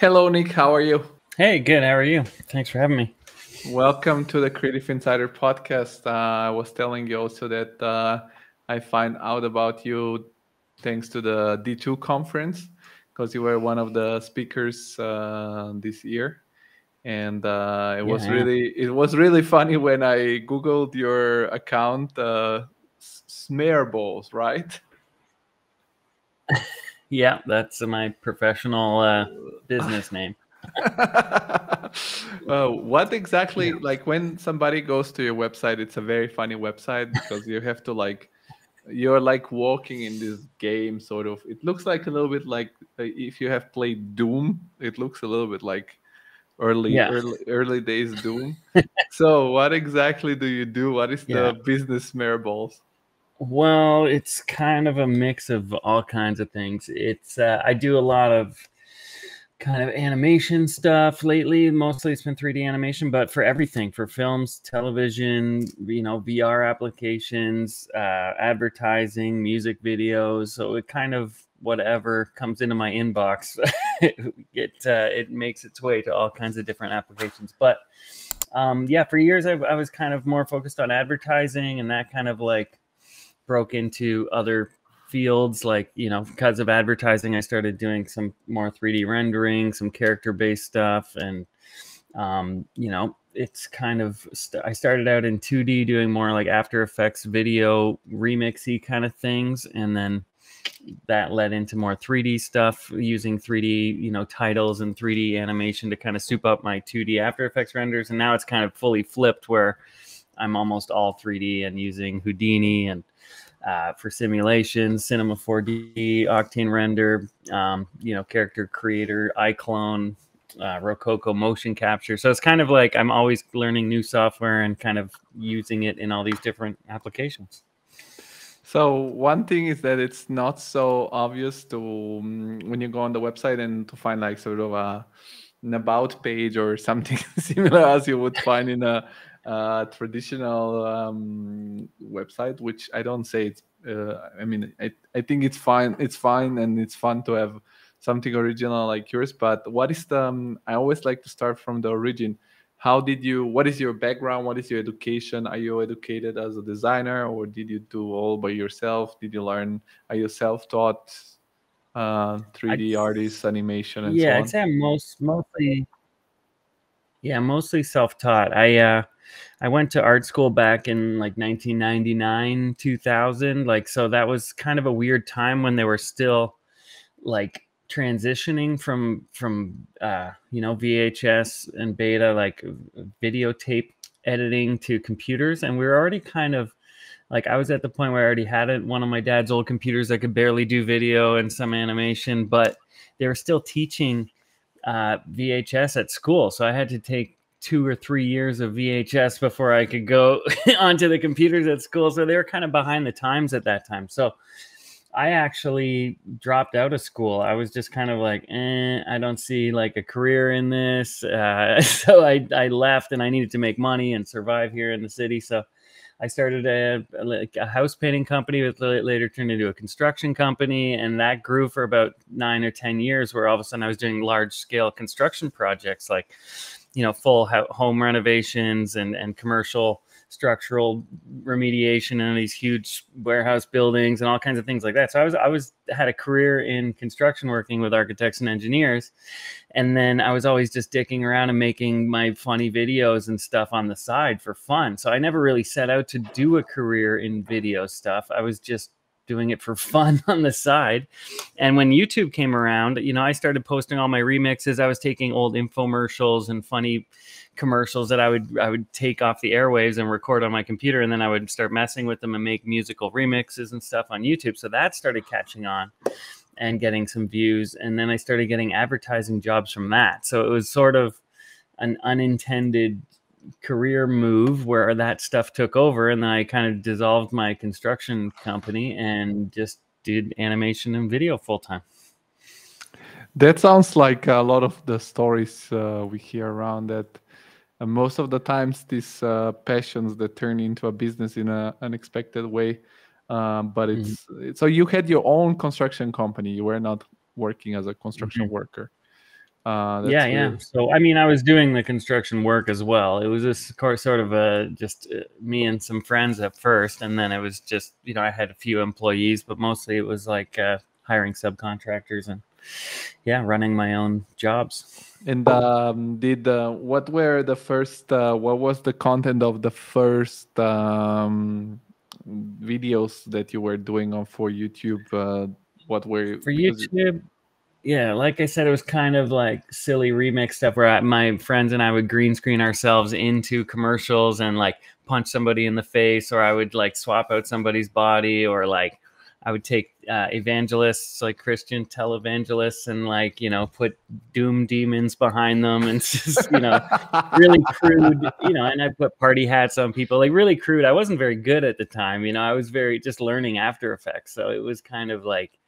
Hello, Nick. How are you? Hey, good. How are you? Thanks for having me. Welcome to the Creative Insider podcast. Uh, I was telling you also that uh, I find out about you thanks to the D2 conference because you were one of the speakers uh, this year, and uh, it was Yeah. really it was really funny when I googled your account, uh, S- Smearballs, right? Yeah, that's my professional uh, business name. uh, what exactly like when somebody goes to your website it's a very funny website because you have to like you're like walking in this game sort of it looks like a little bit like uh, if you have played doom it looks a little bit like early Yeah. early, early days doom so what exactly do you do what is Yeah. the business balls Well, it's kind of a mix of all kinds of things. It's uh, I do a lot of kind of animation stuff lately. Mostly it's been 3D animation, but for everything, for films, television, you know, VR applications, uh, advertising, music videos. So it kind of whatever comes into my inbox, it uh, it makes its way to all kinds of different applications. But um, yeah, for years I, I was kind of more focused on advertising, and that kind of like broke into other fields like you know because of advertising i started doing some more 3d rendering some character based stuff and um, you know it's kind of st- i started out in 2d doing more like after effects video remixy kind of things and then that led into more 3d stuff using 3d you know titles and 3d animation to kind of soup up my 2d after effects renders and now it's kind of fully flipped where i'm almost all 3d and using houdini and uh, for simulations, Cinema 4D, Octane Render, um, you know, character creator, iClone, uh, Rokoko motion capture. So it's kind of like I'm always learning new software and kind of using it in all these different applications. So one thing is that it's not so obvious to um, when you go on the website and to find like sort of a an about page or something similar as you would find in a, uh traditional um, website. Which I don't say it's. Uh, I mean, I, I think it's fine. It's fine and it's fun to have something original like yours. But what is the? Um, I always like to start from the origin how did you what is your background what is your education are you educated as a designer or did you do all by yourself did you learn are you self-taught uh 3d artist animation and yeah, so I'd on say I'm most mostly yeah, mostly self-taught. I uh I went to art school back in like 1999, 2000, like so that was kind of a weird time when they were still like transitioning from from uh you know VHS and beta like videotape editing to computers and we were already kind of like I was at the point where I already had it one of my dad's old computers that could barely do video and some animation but they were still teaching uh, VHS at school. So I had to take two or three years of VHS before I could go onto the computers at school. So they were kind of behind the times at that time. So I actually dropped out of school. I was just kind of like, eh, I don't see like a career in this. Uh, so I, I left and I needed to make money and survive here in the city. So I started a, like a house painting company, that later turned into a construction company, and that grew for about nine or ten years. Where all of a sudden I was doing large scale construction projects, like you know, full home renovations and and commercial structural remediation in these huge warehouse buildings and all kinds of things like that. So I was I was had a career in construction working with architects and engineers and then I was always just dicking around and making my funny videos and stuff on the side for fun. So I never really set out to do a career in video stuff. I was just doing it for fun on the side. And when YouTube came around, you know, I started posting all my remixes. I was taking old infomercials and funny commercials that I would I would take off the airwaves and record on my computer and then I would start messing with them and make musical remixes and stuff on YouTube. So that started catching on and getting some views and then I started getting advertising jobs from that. So it was sort of an unintended career move where that stuff took over and then I kind of dissolved my construction company and just did animation and video full time. That sounds like a lot of the stories uh, we hear around that. uh, most of the times, these uh, passions that turn into a business in an unexpected way. Um, but it's so you had your own construction company. You were not working as a construction worker. Uh, that's yeah, yeah. So I mean, I was doing the construction work as well. It was just cor- sort of a just uh, me and some friends at first, and then it was just you know I had a few employees, but mostly it was like uh, hiring subcontractors and yeah, running my own jobs. And um, did uh, what were the first? Uh, what was the content of the first um, videos that you were doing on for YouTube? Uh, what were For YouTube, yeah, like I said, it was kind of like silly remix stuff where I, my friends and I would green screen ourselves into commercials and like punch somebody in the face, or I would like swap out somebody's body, or like I would take uh, evangelists, like Christian televangelists, and like you know put doom demons behind them, and just you know really crude, you know, and I put party hats on people, like really crude. I wasn't very good at the time, you know, I was very just learning After Effects, so it was kind of like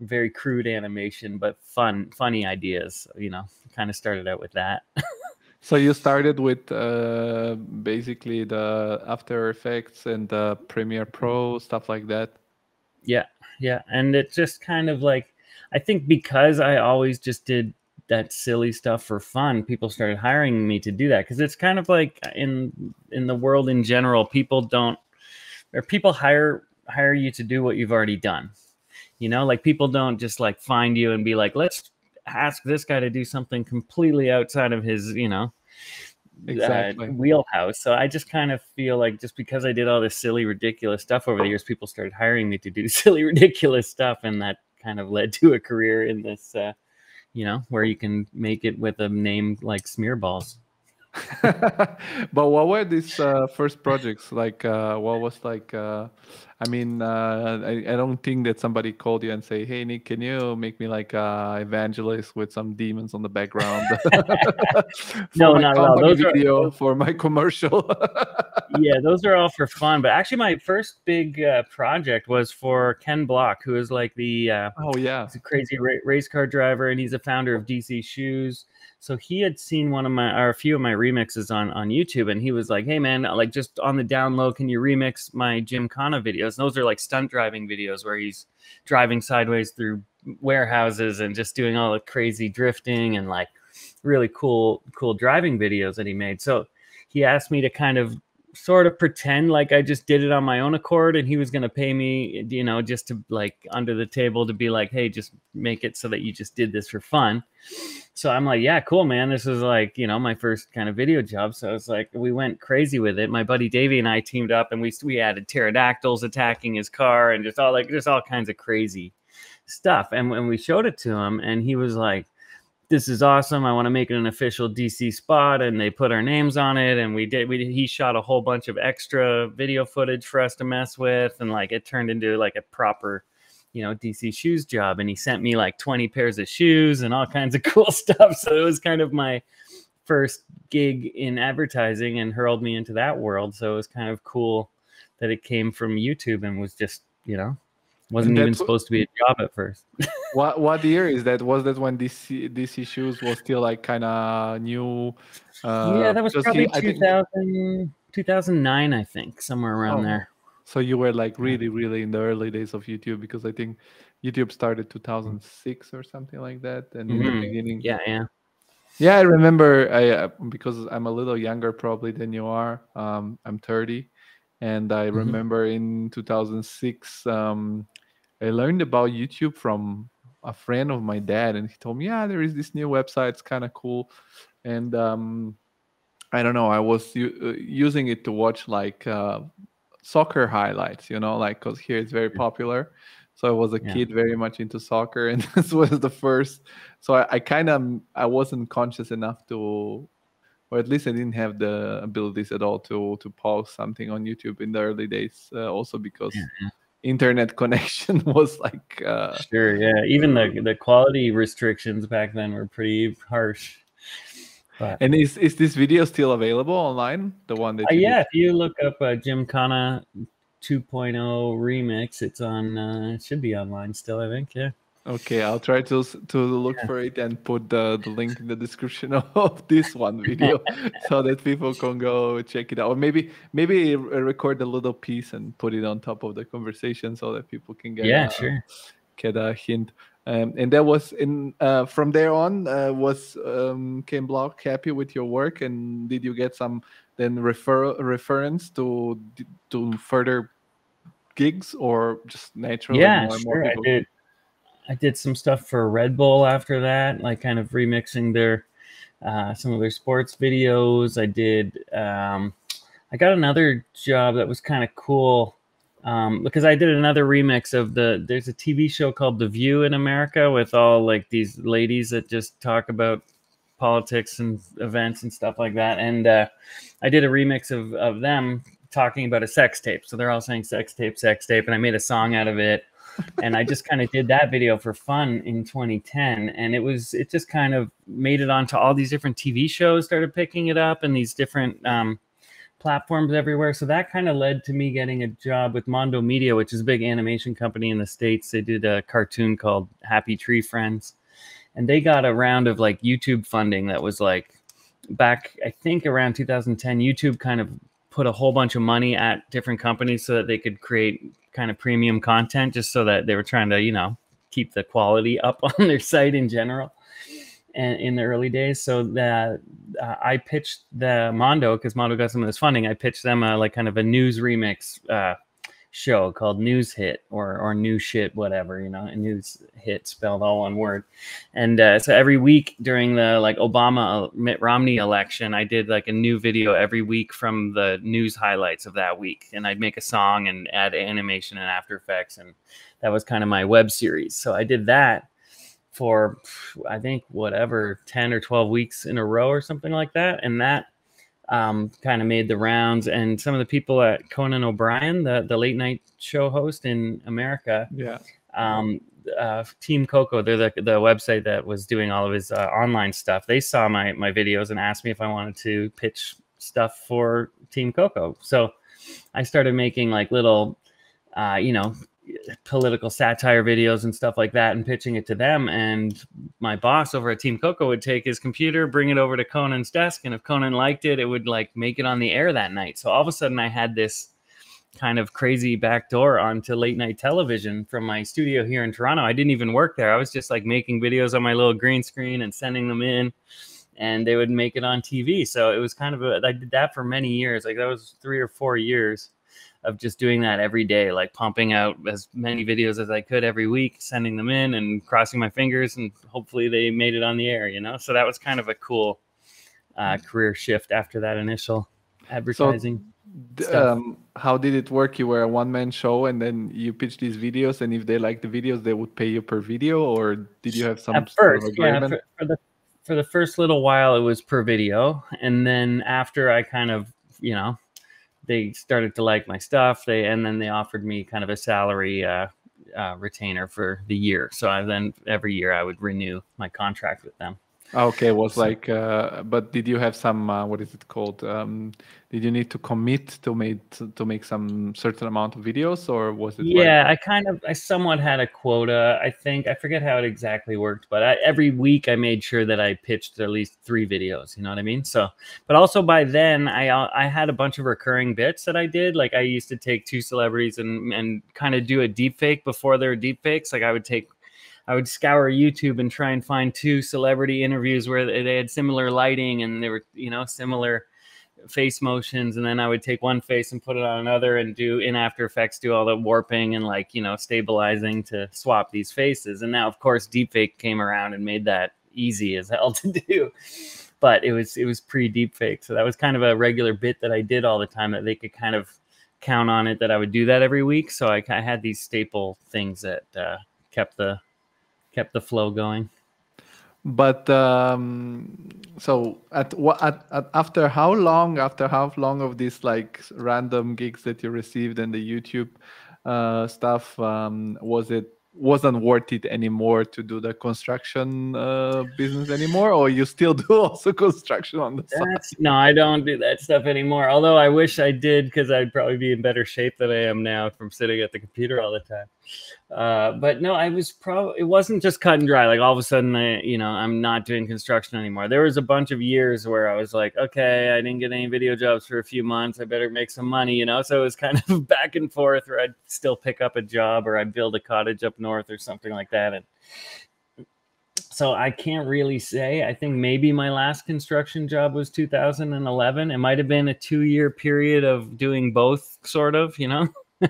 very crude animation, but fun, funny ideas. You know, kind of started out with that. So you started with uh, basically the After Effects and the Premiere Pro stuff like that. yeah, yeah, and it just kind of like I think because I always just did that silly stuff for fun, people started hiring me to do that because it's kind of like in in the world in general, people don't or people hire hire you to do what you've already done. You know, like people don't just like find you and be like, let's ask this guy to do something completely outside of his, you know, Exactly. uh, wheelhouse. So I just kind of feel like just because I did all this silly, ridiculous stuff over the years, people started hiring me to do silly, ridiculous stuff, and that kind of led to a career in this, uh, you know, where you can make it with a name like Smearballs. but what were these uh, first projects like? Uh, what was like? Uh, I mean, uh, I, I don't think that somebody called you and say, "Hey, Nick, can you make me like a evangelist with some demons on the background?" for No, my not at all. Those are- video for my commercial. yeah, those are all for fun. But actually, my first big uh, project was for Ken Block, who is like the uh, oh yeah, he's a crazy ra- race car driver, and he's a founder of DC Shoes. So he had seen one of my or a few of my remixes on on YouTube, and he was like, "Hey man, like just on the down low, can you remix my Gymkhana videos?" And those are like stunt driving videos where he's driving sideways through warehouses and just doing all the crazy drifting and like really cool cool driving videos that he made. So he asked me to kind of sort of pretend like I just did it on my own accord and he was going to pay me, you know, just to like under the table to be like, hey, just make it so that you just did this for fun. So I'm like, yeah, cool, man. This is like, you know, my first kind of video job. So it's like we went crazy with it. My buddy Davey and I teamed up and we we added pterodactyls attacking his car and just all like just all kinds of crazy stuff. And when we showed it to him and he was like, this is awesome. I want to make it an official DC spot, and they put our names on it. And we did. We he shot a whole bunch of extra video footage for us to mess with, and like it turned into like a proper, you know, DC shoes job. And he sent me like twenty pairs of shoes and all kinds of cool stuff. So it was kind of my first gig in advertising, and hurled me into that world. So it was kind of cool that it came from YouTube and was just, you know, wasn't even supposed to be a job at first. what what year is that? Was that when DC DC shoes was still like kind of new? Uh, yeah, that was probably he- I think- 2009, I think, somewhere around Oh. there. So you were like really, really in the early days of YouTube because I think YouTube started 2006 or something like that, and in the Mhm. beginning, Yeah, yeah. yeah, I remember. I uh, because I'm a little younger probably than you are. Um, I'm 30, and I Mhm. remember in 2006, um, I learned about YouTube from a friend of my dad, and he told me, yeah, there is this new website. It's kind of cool, and um, I don't know. I was u- uh, using it to watch like uh, soccer highlights, you know, like because here it's very popular. So I was a Yeah. kid very much into soccer, and this was the first. So I, I kind of I wasn't conscious enough to, or at least I didn't have the abilities at all to to pause something on YouTube in the early days. Uh, also because Yeah, internet connection was like uh, Sure, yeah. Even the the quality restrictions back then were pretty harsh. But And is is this video still available online? The one that uh, you did? yeah, if you look up uh, Gymkhana 2.0 remix, it's on. Uh, it should be online still, I think. Yeah. Okay, I'll try to to look Yeah. for it and put the, the link in the description of this one video so that people can go check it out. Or maybe maybe record a little piece and put it on top of the conversation so that people can get Yeah, sure. get a hint. Um, and that was in uh, from there on uh, was um, Ken Block happy with your work and did you get some then refer reference to to further gigs or just naturally Yeah, more and more sure. I did. I did some stuff for Red Bull after that, like kind of remixing their uh, some of their sports videos. I did. Um, I got another job that was kind of cool um, because I did another remix of the. There's a TV show called The View in America with all like these ladies that just talk about politics and events and stuff like that. And uh, I did a remix of of them talking about a sex tape. So they're all saying sex tape, sex tape, and I made a song out of it. and I just kind of did that video for fun in 2010, and it was it just kind of made it onto all these different TV shows, started picking it up, and these different um, platforms everywhere. So that kind of led to me getting a job with Mondo Media, which is a big animation company in the states. They did a cartoon called Happy Tree Friends, and they got a round of like YouTube funding that was like back I think around 2010. YouTube kind of put a whole bunch of money at different companies so that they could create kind of premium content just so that they were trying to you know keep the quality up on their site in general and in the early days so that uh, i pitched the mondo because mondo got some of this funding i pitched them a, like kind of a news remix uh, show called news hit or or new shit whatever you know news hit spelled all one word. And uh, so every week during the like obama uh, mitt romney election i did like a new video every week from the news highlights of that week and i'd make a song and add animation and after effects and that was kind of my web series. So i did that for i think whatever 10 or 12 weeks in a row or something like that and that um, kind of made the rounds and some of the people at conan o'brien the, the late night show host in america Yeah. um, uh, Team Coco, they're the, the website that was doing all of his uh, online stuff. They saw my my videos and asked me if I wanted to pitch stuff for Team Coco. So I started making like little, uh, you know, political satire videos and stuff like that and pitching it to them. And my boss over at Team Coco would take his computer, bring it over to Conan's desk, and if Conan liked it, it would like make it on the air that night. So all of a sudden, I had this kind of crazy back door onto late night television from my studio here in Toronto. I didn't even work there. I was just like making videos on my little green screen and sending them in and they would make it on TV. So it was kind of a, I did that for many years. Like that was 3 or 4 years of just doing that every day, like pumping out as many videos as I could every week, sending them in and crossing my fingers and hopefully they made it on the air, you know? So that was kind of a cool uh, career shift after that initial advertising. Stuff. Um, how did it work? You were a one man show and then you pitched these videos, and if they liked the videos, they would pay you per video, or did you have some at first yeah for, for the for the first little while it was per video and then after i kind of you know they started to like my stuff. They and then they offered me kind of a salary uh, uh, retainer for the year. So i then every year i would renew my contract with them Okay, it was So- like, uh, but did you have some? Uh, what is it called? Um, did you need to commit to make to make some certain amount of videos, or was it? yeah i kind of i somewhat had a quota i think i forget how it exactly worked but I, every week i made sure that i pitched at least three videos you know what i mean so but also by then i uh, i had a bunch of recurring bits that i did like i used to take two celebrities and and kind of do a deep fake before there were deep fakes like i would take I would scour YouTube and try and find two celebrity interviews where they had similar lighting and they were, you know, similar face motions. And then I would take one face and put it on another and do in After Effects, do all the warping and like, you know, stabilizing to swap these faces. And now, of course, deepfake came around and made that easy as hell to do. But it was it was pre deepfake, so that was kind of a regular bit that I did all the time that they could kind of count on it that I would do that every week. So I, I had these staple things that uh, kept the kept the flow going. But um, so at what at, at after how long? After how long of these like random gigs that you received and the YouTube uh, stuff um, was it wasn't worth it anymore to do the construction uh, business anymore, or you still do also construction on the side? No, I don't do that stuff anymore. Although I wish I did because I'd probably be in better shape than I am now from sitting at the computer all the time. Uh, but no, I was probably it wasn't just cut and dry. Like all of a sudden, I you know I'm not doing construction anymore. There was a bunch of years where I was like, okay, I didn't get any video jobs for a few months. I better make some money, you know. So it was kind of back and forth, or I'd still pick up a job, or I'd build a cottage up north, or something like that. And so I can't really say. I think maybe my last construction job was 2011. It might have been a two year period of doing both, sort of, you know.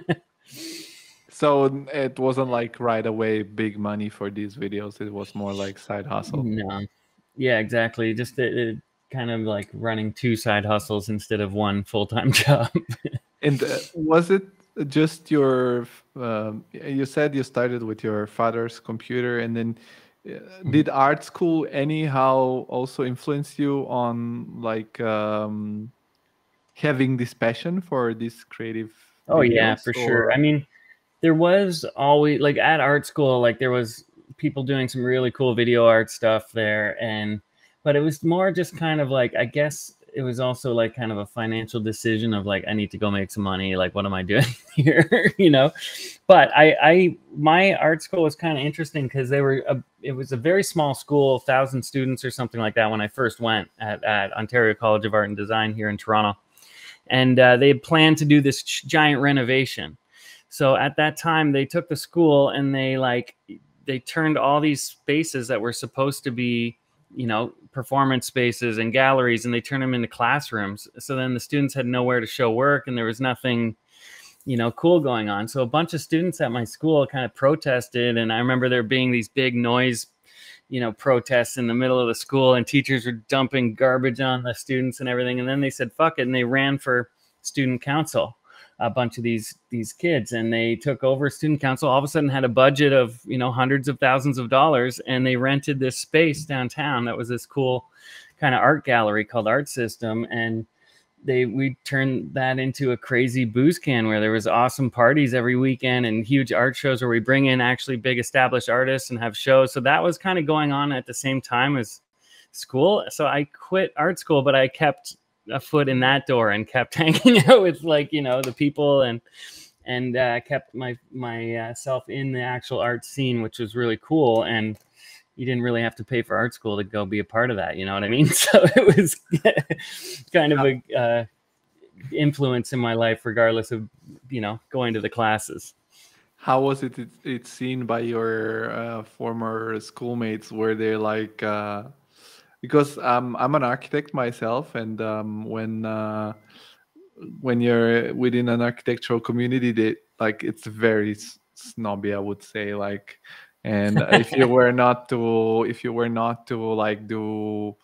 So it wasn't like right away big money for these videos. It was more like side hustle. No. Yeah, exactly. Just it, it kind of like running two side hustles instead of one full time job. and uh, was it just your? Um, you said you started with your father's computer, and then uh, mm-hmm. did art school anyhow also influence you on like um, having this passion for this creative? Oh yeah, for or... sure. I mean there was always like at art school, like there was people doing some really cool video art stuff there, and but it was more just kind of like I guess it was also like kind of a financial decision of like I need to go make some money. Like what am I doing here? you know. But I I my art school was kind of interesting because they were a, it was a very small school, thousand students or something like that when I first went at at Ontario College of Art and Design here in Toronto, and uh, they had planned to do this giant renovation so at that time, they took the school and they like they turned all these spaces that were supposed to be, you know, performance spaces and galleries, and they turned them into classrooms. So then the students had nowhere to show work, and there was nothing you know, cool going on. So a bunch of students at my school kind of protested, and I remember there being these big noise, you know, protests in the middle of the school, and teachers were dumping garbage on the students and everything. And then they said, "Fuck it," and they ran for student council a bunch of these these kids and they took over student council all of a sudden had a budget of you know hundreds of thousands of dollars and they rented this space downtown that was this cool kind of art gallery called art system and they we turned that into a crazy booze can where there was awesome parties every weekend and huge art shows where we bring in actually big established artists and have shows. So that was kind of going on at the same time as school. So i quit art school but i kept a foot in that door and kept hanging out with like you know the people and and uh, kept my myself uh, in the actual art scene, which was really cool. And you didn't really have to pay for art school to go be a part of that. You know what I mean? So it was kind of a uh, influence in my life, regardless of you know going to the classes. How was it? It, it seen by your uh, former schoolmates? Were they like? Because um, I'm an architect myself, and um, when uh, when you're within an architectural community, they like it's very snobby, I would say. Like, and if you were not to, if you were not to like do,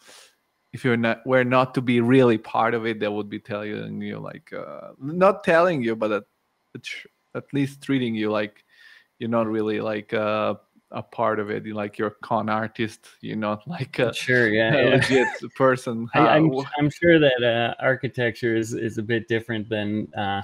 if you're not were not to be really part of it, they would be telling you like, uh, not telling you, but at, at least treating you like you're not really like. Uh, a part of it like you're a con artist you're not like a sure yeah, a legit person. I, am I'm, I'm sure that uh, architecture is, is a bit different than uh,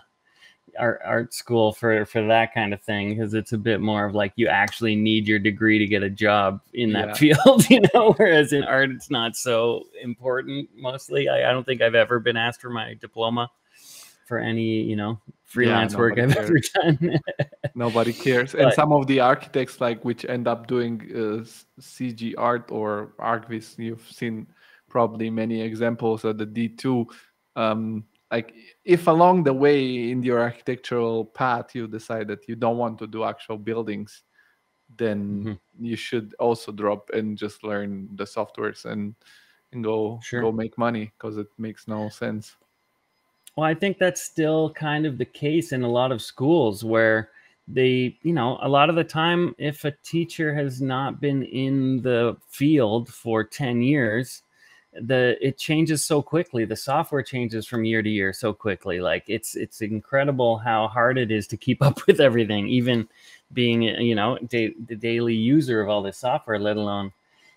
art, art school for for that kind of thing because it's a bit more of like you actually need your degree to get a job in that yeah. field you know whereas in art it's not so important mostly. I, I don't think i've ever been asked for my diploma for any you know freelance yeah, work cares. ever done. nobody cares. But, and some of the architects like which end up doing uh, CG art or ArchViz, you've seen probably many examples at the D2. Um, like if along the way in your architectural path you decide that you don't want to do actual buildings, then mm-hmm. you should also drop and just learn the softwares and and go sure. go make money because it makes no sense. Well, I think that's still kind of the case in a lot of schools where they, you know, a lot of the time, if a teacher has not been in the field for 10 years, the it changes so quickly. The software changes from year to year so quickly. Like it's it's incredible how hard it is to keep up with everything even being you know da- the daily user of all this software let alone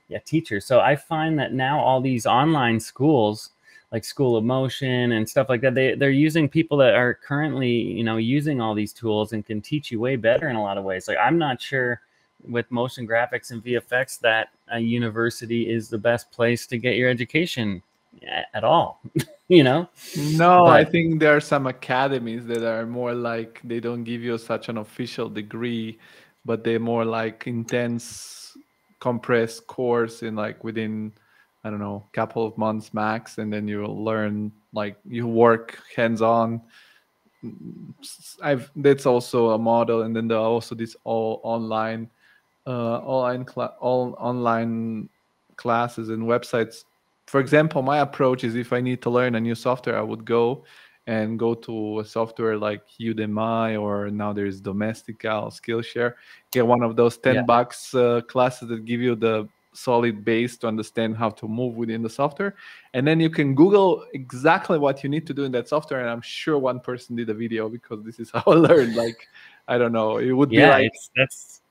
yeah teacher. So i find that now all these online schools like School of Motion and stuff like that. They they're using people that are currently you know using all these tools and can teach you way better in a lot of ways. Like I'm not sure with motion graphics and VFX that a university is the best place to get your education at all. you know? No, but, I think there are some academies that are more like they don't give you such an official degree but they're more like intense compressed course in like within i don't know couple of months max and then you learn like you work hands on i've that's also a model and then there are also these all online uh online cl- all online classes and websites. For example my approach is if i need to learn a new software i would go and go to a software like udemy or now there's domestika skillshare. Get one of those 10 yeah. bucks uh, classes that give you the solid base to understand how to move within the software. And then you can google exactly what you need to do in that software and i'm sure one person did a video because this is how i learned like i don't know it would yeah, be like that's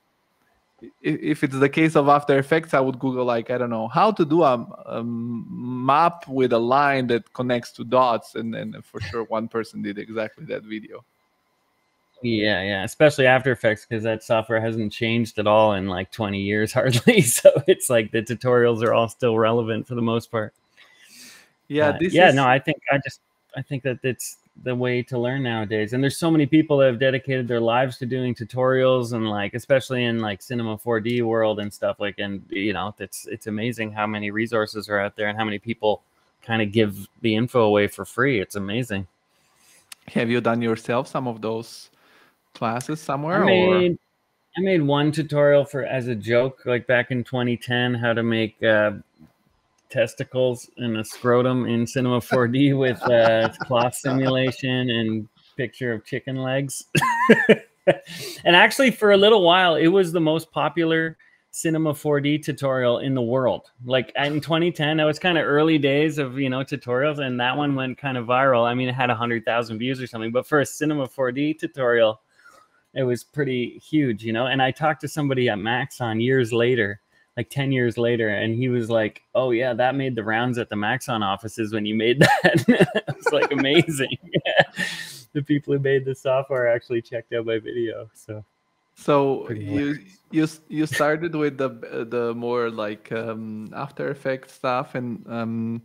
if it's the case of after effects i would google like i don't know how to do a, a map with a line that connects to dots and then for sure one person did exactly that video yeah, yeah, especially After Effects because that software hasn't changed at all in like 20 years hardly. So it's like the tutorials are all still relevant for the most part. Yeah, uh, yeah, is... no, I think I just I think that it's the way to learn nowadays. And there's so many people that have dedicated their lives to doing tutorials and like especially in like cinema 4D world and stuff like and you know, it's it's amazing how many resources are out there and how many people kind of give the info away for free. It's amazing. Have you done yourself some of those classes somewhere? I made, or? I made one tutorial for as a joke, like back in 2010, how to make uh, testicles and a scrotum in Cinema 4D with uh, cloth simulation and picture of chicken legs. and actually, for a little while, it was the most popular Cinema 4D tutorial in the world. Like in 2010, that was kind of early days of you know tutorials, and that one went kind of viral. I mean, it had hundred thousand views or something. But for a Cinema 4D tutorial, it was pretty huge, you know. And I talked to somebody at Maxon years later, like 10 years later, and he was like, Oh, yeah, that made the rounds at the Maxon offices when you made that. it's like amazing. the people who made the software actually checked out my video. So so you you you started with the the more like um, After Effects stuff, and um,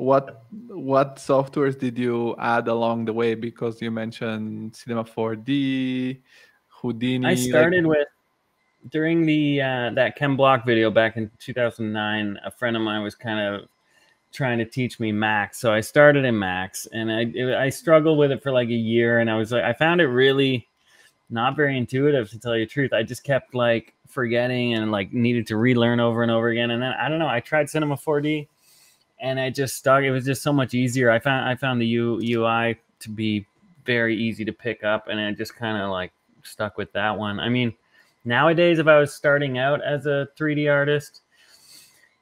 what what softwares did you add along the way? Because you mentioned Cinema 4D, Houdini. I started like... with during the uh, that Ken Block video back in 2009. A friend of mine was kind of trying to teach me Max, so I started in Max, and I it, I struggled with it for like a year, and I was like, I found it really not very intuitive to tell you the truth. I just kept like forgetting and like needed to relearn over and over again, and then I don't know. I tried Cinema 4D and I just stuck. It was just so much easier. I found I found the U, UI to be very easy to pick up, and I just kind of like stuck with that one. I mean, nowadays, if I was starting out as a 3D artist,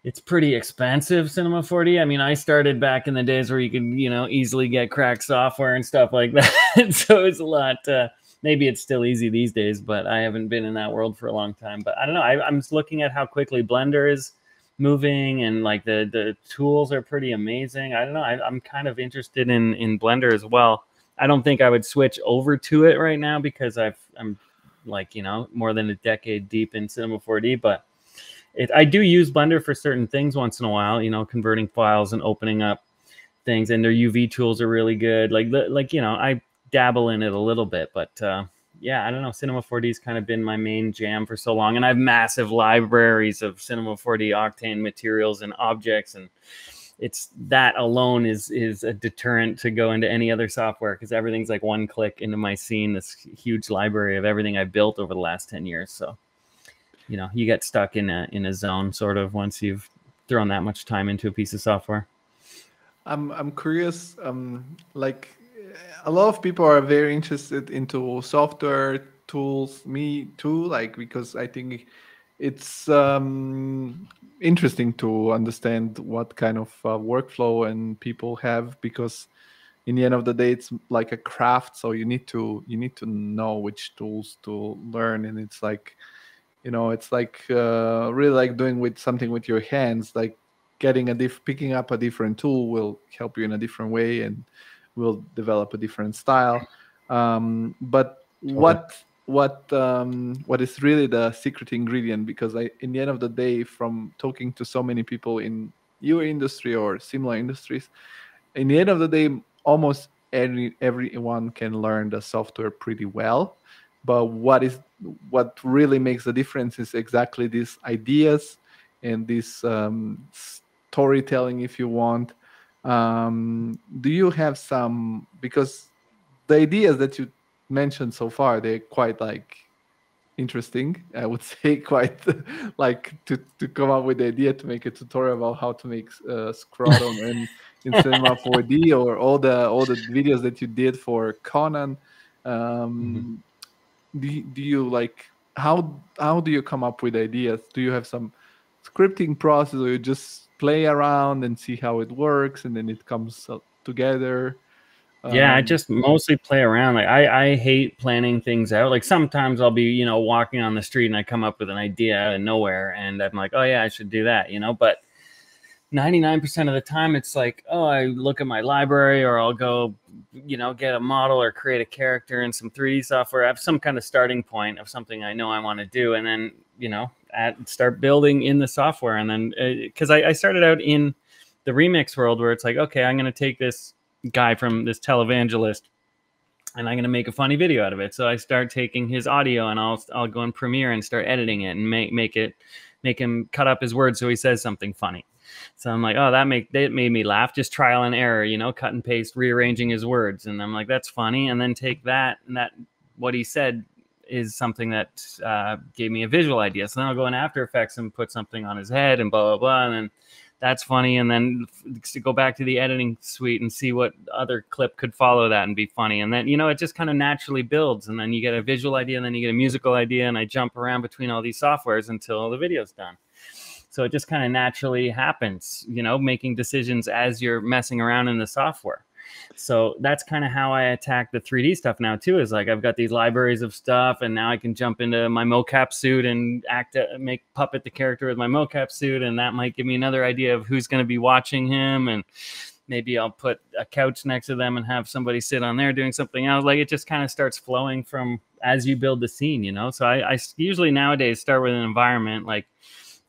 it's pretty expensive cinema 4d i mean i started back in the days where you could you know easily get cracked software and stuff like that so it's a lot uh, maybe it's still easy these days but i haven't been in that world for a long time but i don't know I, i'm just looking at how quickly blender is moving and like the the tools are pretty amazing. I don't know. I, am kind of interested in in Blender as well. I don't think I would switch over to it right now because I've I'm like you know more than a decade deep in Cinema 4D, but it, I do use Blender for certain things once in a while. You know, converting files and opening up things, and their UV tools are really good. Like like you know I dabble in it a little bit, but uh, yeah, I don't know. Cinema 4D has kind of been my main jam for so long, and I have massive libraries of Cinema 4D Octane materials and objects, and it's that alone is is a deterrent to go into any other software because everything's like one click into my scene. This huge library of everything I've built over the last ten years. So, you know, you get stuck in a in a zone sort of once you've thrown that much time into a piece of software. I'm I'm curious, um, like a lot of people are very interested into software tools me too like because i think it's um, interesting to understand what kind of uh, workflow and people have because in the end of the day it's like a craft so you need to you need to know which tools to learn. And it's like you know it's like uh, really like doing with something with your hands like getting a diff picking up a different tool will help you in a different way. And will develop a different style. Um, but what what um, what is really the secret ingredient? Because I, in the end of the day, from talking to so many people in your industry or similar industries, in the end of the day, almost every everyone can learn the software pretty well. but what is what really makes the difference is exactly these ideas and this um, storytelling if you want um, do you have some because the ideas that you mentioned so far they're quite like interesting i would say quite like to, to come up with the idea to make a tutorial about how to make uh, scrotum in, in cinema 4d or all the all the videos that you did for conan um, mm-hmm. do, do you like how how do you come up with ideas do you have some scripting process or you just play around and see how it works and then it comes together yeah, I um, just mostly play around. Like I, I hate planning things out. Like sometimes I'll be, you know, walking on the street and I come up with an idea out of nowhere and I'm like, oh yeah, I should do that, you know. But 99% of the time it's like, oh, I look at my library or I'll go, you know, get a model or create a character in some 3D software. I have some kind of starting point of something I know I want to do. And then, you know, at, start building in the software. And then, because uh, I, I started out in the remix world where it's like, okay, I'm going to take this guy from this televangelist and I'm going to make a funny video out of it. So I start taking his audio and I'll I'll go in Premiere and start editing it and make make it make him cut up his words so he says something funny. So I'm like, oh, that make that made me laugh. Just trial and error, you know, cut and paste, rearranging his words, and I'm like, that's funny. And then take that and that what he said is something that uh, gave me a visual idea. So then I'll go in After Effects and put something on his head and blah blah blah, and then that's funny. And then to go back to the editing suite and see what other clip could follow that and be funny. And then you know it just kind of naturally builds. And then you get a visual idea and then you get a musical idea and i jump around between all these softwares until the video's done. So it just kind of naturally happens you know making decisions as you're messing around in the software so that's kind of how I attack the 3D stuff now too. Is like I've got these libraries of stuff, and now I can jump into my mocap suit and act, uh, make puppet the character with my mocap suit, and that might give me another idea of who's going to be watching him, and maybe I'll put a couch next to them and have somebody sit on there doing something else. Like it just kind of starts flowing from as you build the scene, you know. So I, I usually nowadays start with an environment like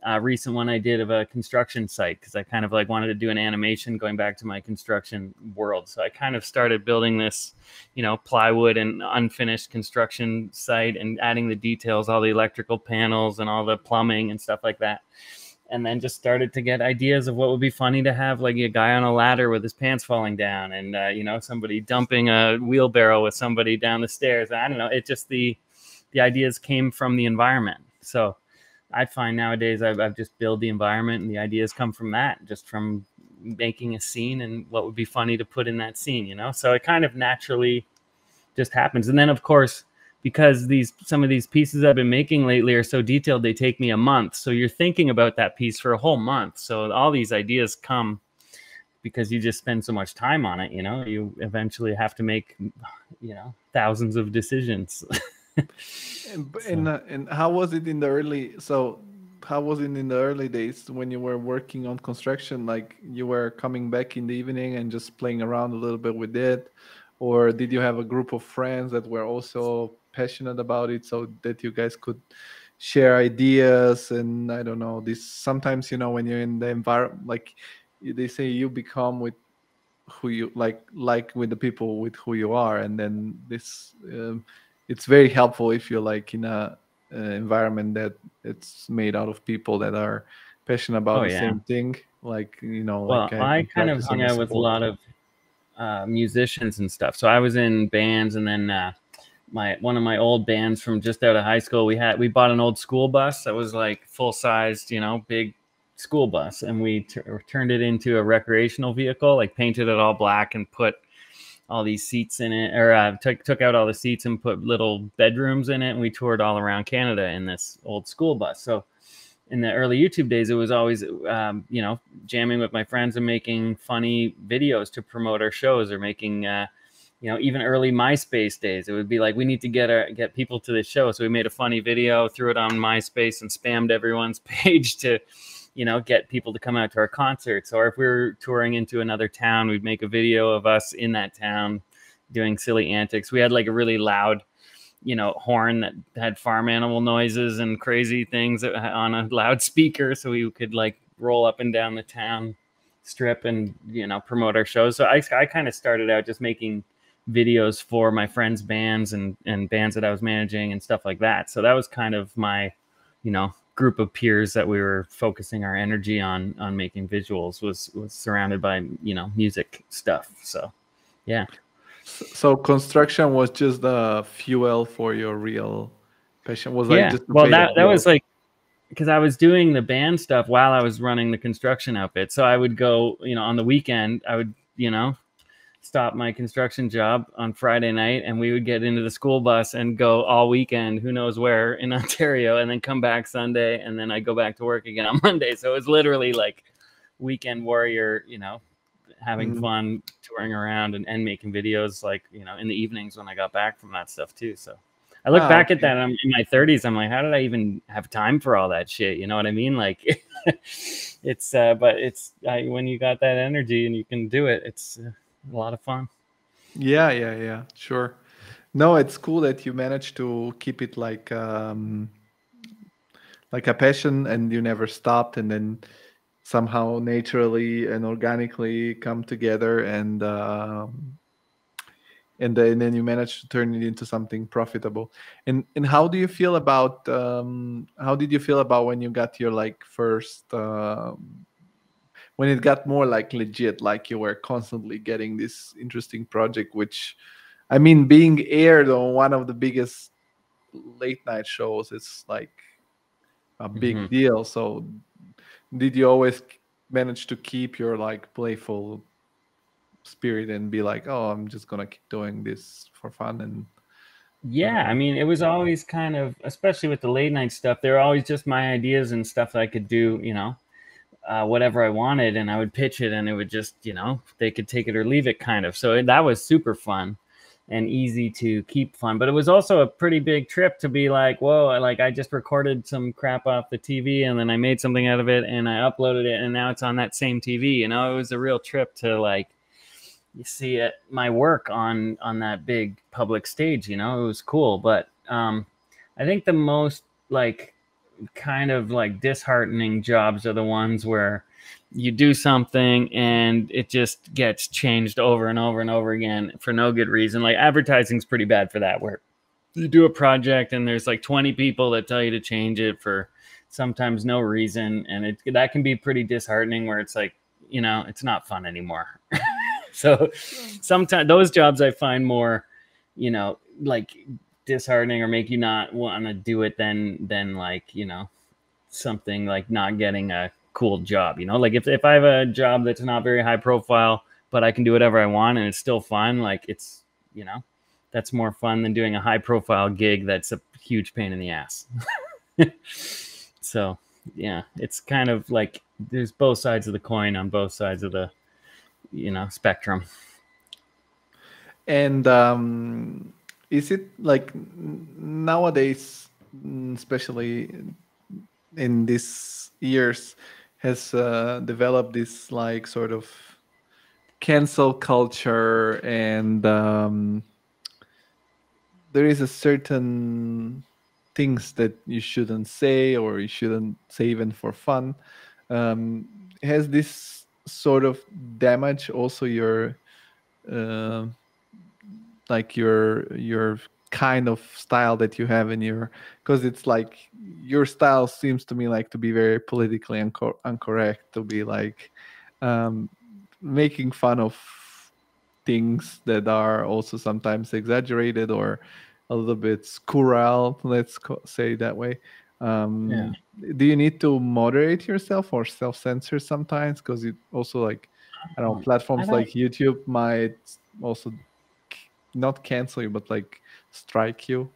uh, recent one I did of a construction site because I kind of like wanted to do an animation going back to my construction world. So I kind of started building this, you know, plywood and unfinished construction site and adding the details, all the electrical panels and all the plumbing and stuff like that. And then just started to get ideas of what would be funny to have, like a guy on a ladder with his pants falling down, and uh, you know somebody dumping a wheelbarrow with somebody down the stairs. I don't know. It just the the ideas came from the environment. So I find nowadays I've, I've just build the environment and the ideas come from that, just from making a scene and what would be funny to put in that scene, you know? So it kind of naturally just happens. And then of course, because these some of these pieces I've been making lately are so detailed, they take me a month. So you're thinking about that piece for a whole month. So all these ideas come because you just spend so much time on it, you know, you eventually have to make, you know, thousands of decisions. and, and, uh, and how was it in the early so how was it in the early days when you were working on construction? Like you were coming back in the evening and just playing around a little bit with it? Or did you have a group of friends that were also passionate about it so that you guys could share ideas? And i don't know this sometimes you know when you're in the environment like they say you become with who you like like with the people with who you are and then this um, it's very helpful if you're like in a, environment that it's made out of people that are passionate about oh, the yeah. same thing like you know well like i, I kind of hung out with a lot of uh, musicians and stuff. So i was in bands and then uh, my one of my old bands from just out of high school we had we bought an old school bus that was like full sized you know big school bus. And we t- turned it into a recreational vehicle like painted it all black and put all these seats in it, or uh, took took out all the seats and put little bedrooms in it, and we toured all around Canada in this old school bus. So in the early YouTube days, it was always um, you know jamming with my friends and making funny videos to promote our shows, or making uh, you know even early MySpace days. It would be like we need to get our get people to the show, so we made a funny video, threw it on MySpace, and spammed everyone's page to you know, get people to come out to our concerts. Or if we were touring into another town, we'd make a video of us in that town doing silly antics. We had like a really loud, you know, horn that had farm animal noises and crazy things uh, on a loudspeaker, so we could like roll up and down the town strip and you know promote our shows. So I I kind of started out just making videos for my friends' bands and and bands that I was managing and stuff like that. So that was kind of my, you know, group of peers that we were focusing our energy on on making visuals was was surrounded by you know music stuff. So yeah. So construction was just the fuel for your real passion. Was yeah. like just well that that was like because I was doing the band stuff while I was running the construction outfit. So I would go, you know, on the weekend, I would, you know, stop my construction job on Friday night and we would get into the school bus and go all weekend, who knows where in Ontario, and then come back Sunday and then I go back to work again on Monday. So it was literally like weekend warrior, you know, having Mhm. fun touring around and, and making videos like, you know, in the evenings when I got back from that stuff too. So I look Ah, back at that. I'm in my 30s. I'm like, how did I even have time for all that shit? You know what I mean? Like, it's, uh, but it's I, when you got that energy and you can do it, it's uh, a lot of fun. Yeah, yeah, yeah, sure. No, it's cool that you managed to keep it like um like a passion and you never stopped and then somehow naturally and organically come together and um and then, then you managed to turn it into something profitable. And and how do you feel about um how did you feel about when you got your like first um when it got more like legit like you were constantly getting this interesting project which i mean being aired on one of the biggest late night shows it's like a big Mhm. deal. So did you always manage to keep your like playful spirit and be like oh i'm just gonna keep doing this for fun and Yeah, I mean, it was always kind of, especially with the late night stuff, they were always just my ideas and stuff that I could do, you know, uh, whatever I wanted, and I would pitch it, and it would just, you know, they could take it or leave it, kind of. So that was super fun and easy to keep fun. But it was also a pretty big trip to be like, whoa, like I just recorded some crap off the TV, and then I made something out of it, and I uploaded it, and now it's on that same TV. You know, it was a real trip to like you see it my work on on that big public stage you know it was cool but um i think the most like kind of like disheartening jobs are the ones where you do something and it just gets changed over and over and over again for no good reason. Like advertising's pretty bad for that where you do a project and there's like 20 people that tell you to change it for sometimes no reason and it that can be pretty disheartening where it's like you know it's not fun anymore. So sometimes those jobs i find more you know like disheartening or make you not want to do it than than like you know something like not getting a cool job you know? Like if, if i have a job that's not very high profile but i can do whatever i want and it's still fun like it's you know that's more fun than doing a high profile gig that's a huge pain in the ass. So yeah it's kind of like there's both sides of the coin on both sides of the you know spectrum. And um, is it like nowadays, especially in these years, has uh, developed this like sort of cancel culture, and um, there is a certain things that you shouldn't say or you shouldn't say even for fun. Um, has this sort of damage also your uh, like your your kind of style that you have in your because it's like your style seems to me like to be very politically unco- incorrect to be like um making fun of things that are also sometimes exaggerated or a little bit scurrile let's co- say that way. Um Yeah. do you need to moderate yourself or self-censor sometimes? Because it also like i don't know Um, platforms don't- like youtube might also not cancel you but like strike you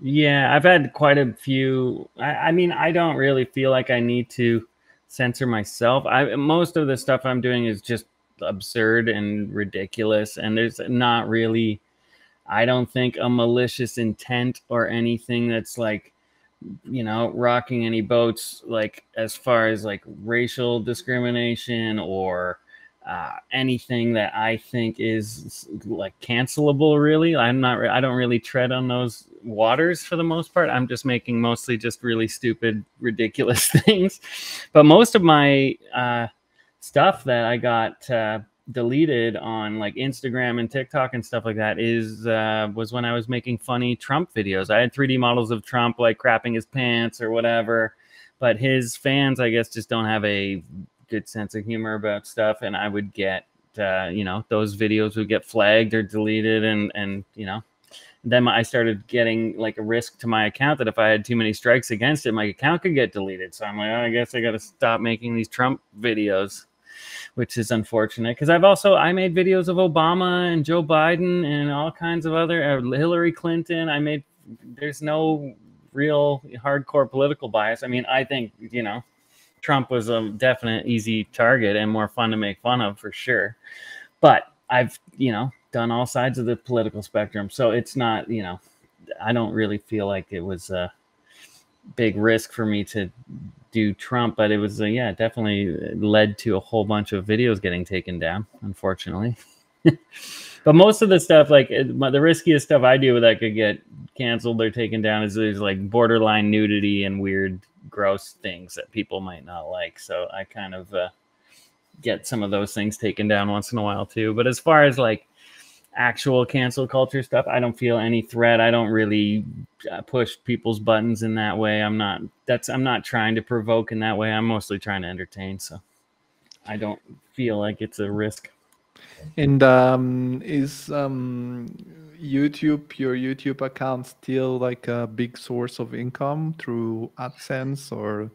Yeah, I've had quite a few. I, I mean, I don't really feel like I need to censor myself. I most of the stuff I'm doing is just absurd and ridiculous, and there's not really, I don't think, a malicious intent or anything that's like, you know, rocking any boats, like as far as like racial discrimination or uh, anything that I think is like cancelable. Really, I'm not. re- I don't really tread on those waters for the most part. I'm just making mostly just really stupid, ridiculous things. But most of my uh, stuff that I got uh, deleted on like Instagram and TikTok and stuff like that is uh, was when I was making funny Trump videos. I had 3D models of Trump like crapping his pants or whatever, but his fans, I guess, just don't have a good sense of humor about stuff, and I would get uh, you know those videos would get flagged or deleted, and and you know then I started getting like a risk to my account that if I had too many strikes against it, my account could get deleted. So I'm like, oh, I guess I got to stop making these Trump videos, which is unfortunate because I've also I made videos of Obama and Joe Biden and all kinds of other uh, Hillary Clinton. I made there's no real hardcore political bias. I mean, I think you know Trump was a definite easy target and more fun to make fun of for sure, but I've you know done all sides of the political spectrum. So it's not, you know, I don't really feel like it was a big risk for me to do Trump, but it was, uh, yeah, definitely led to a whole bunch of videos getting taken down, unfortunately. but most of the stuff, like the riskiest stuff I do that could get canceled or taken down is there's like borderline nudity and weird, gross things that people might not like. So I kind of uh, get some of those things taken down once in a while too. But as far as like actual cancel culture stuff, I don't feel any threat. I don't really uh, push people's buttons in that way. I'm not that's I'm not trying to provoke in that way. I'm mostly trying to entertain, so I don't feel like it's a risk. And um, is um, YouTube your YouTube account still like a big source of income through AdSense or?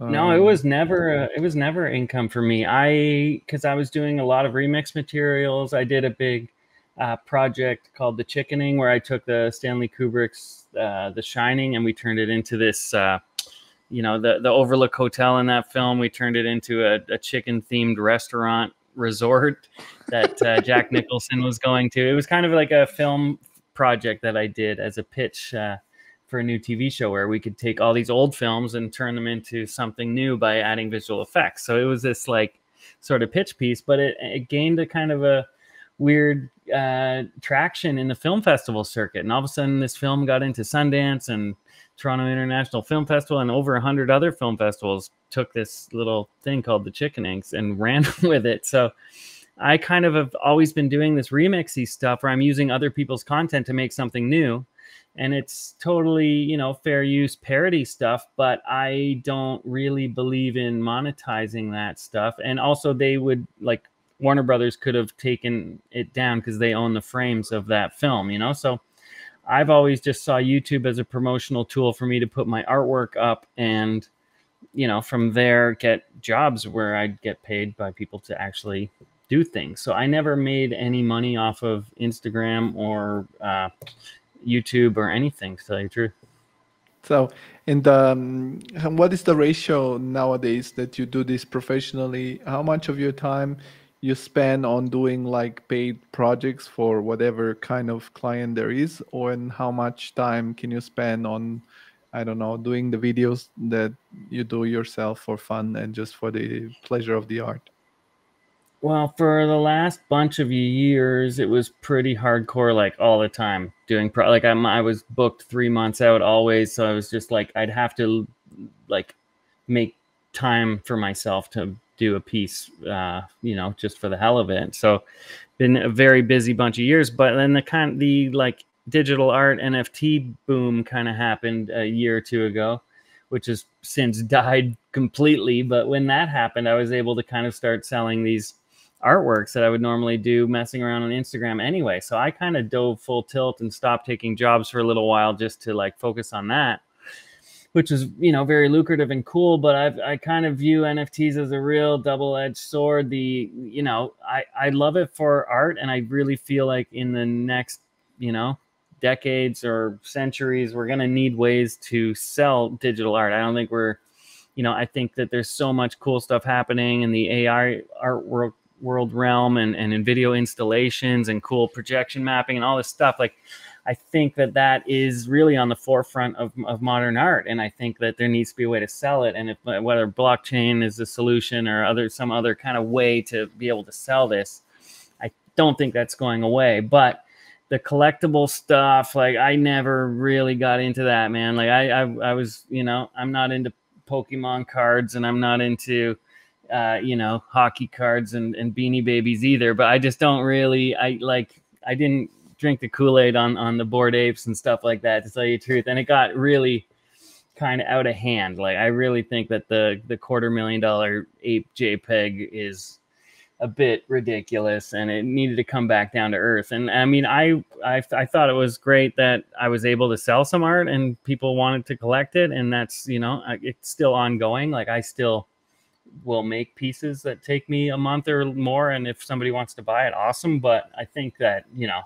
Um... No, it was never. Uh, it was never income for me. I because I was doing a lot of remix materials. I did a big uh, project called The Chickening, where I took the Stanley Kubrick's uh, The Shining and we turned it into this, uh, you know, the the Overlook Hotel in that film. We turned it into a, a chicken themed restaurant resort that uh, Jack Nicholson was going to. It was kind of like a film project that I did as a pitch uh, for a new TV show where we could take all these old films and turn them into something new by adding visual effects. So it was this like sort of pitch piece, but it, it gained a kind of a weird uh, traction in the film festival circuit. And all of a sudden, this film got into Sundance and Toronto International Film Festival, and over a hundred other film festivals took this little thing called the Chickenings and ran with it. So I kind of have always been doing this remixy stuff where I'm using other people's content to make something new. And it's totally, you know, fair use parody stuff, but I don't really believe in monetizing that stuff. And also, they would like Warner Brothers could have taken it down because they own the frames of that film, you know? So I've always just saw YouTube as a promotional tool for me to put my artwork up and, you know, from there get jobs where I'd get paid by people to actually do things. So I never made any money off of Instagram or uh, YouTube or anything, to tell you the truth. So, and um, what is the ratio nowadays that you do this professionally? How much of your time you spend on doing like paid projects for whatever kind of client there is or and how much time can you spend on i don't know doing the videos that you do yourself for fun and just for the pleasure of the art? Well for the last bunch of years it was pretty hardcore like all the time doing pro- like I'm, i was booked three months out always so i was just like i'd have to like make time for myself to do a piece, uh, you know, just for the hell of it. So, been a very busy bunch of years. But then the kind, the like digital art NFT boom kind of happened a year or two ago, which has since died completely. But when that happened, I was able to kind of start selling these artworks that I would normally do messing around on Instagram anyway. So I kind of dove full tilt and stopped taking jobs for a little while just to like focus on that which is you know very lucrative and cool but I've, i kind of view nfts as a real double-edged sword. The you know i i love it for art and i really feel like in the next you know decades or centuries we're going to need ways to sell digital art. I don't think we're you know i think that there's so much cool stuff happening in the ai art world world realm and, and in video installations and cool projection mapping and all this stuff. Like I think that that is really on the forefront of, of modern art, and I think that there needs to be a way to sell it. And if whether blockchain is the solution or other some other kind of way to be able to sell this, I don't think that's going away. But the collectible stuff, like I never really got into that, man. Like I, I, I was, you know, I'm not into Pokemon cards, and I'm not into uh, you know, hockey cards and, and beanie babies either. But I just don't really, I like, I didn't drink the Kool Aid on on the Bored Apes and stuff like that. To tell you the truth, and it got really kind of out of hand. Like I really think that the the quarter million dollar ape JPEG is a bit ridiculous and it needed to come back down to earth and i mean I, I i thought it was great that i was able to sell some art and people wanted to collect it and that's you know it's still ongoing like i still will make pieces that take me a month or more and if somebody wants to buy it awesome but i think that you know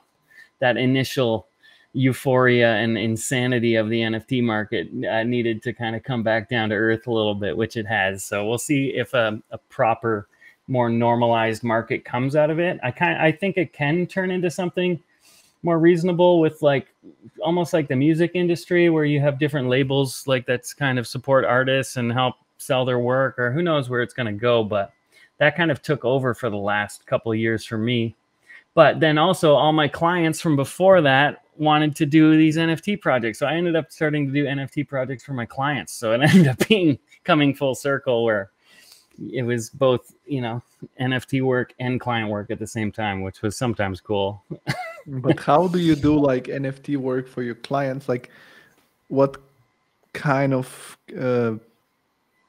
that initial euphoria and insanity of the nft market uh, needed to kind of come back down to earth a little bit which it has so we'll see if a, a proper more normalized market comes out of it. I kind I think it can turn into something more reasonable with like almost like the music industry where you have different labels like that's kind of support artists and help sell their work or who knows where it's going to go but that kind of took over for the last couple of years for me but then also all my clients from before that wanted to do these nft projects. So i ended up starting to do nft projects for my clients. So it ended up being coming full circle where it was both you know nft work and client work at the same time which was sometimes cool. But how do you do like nft work for your clients? Like what kind of uh,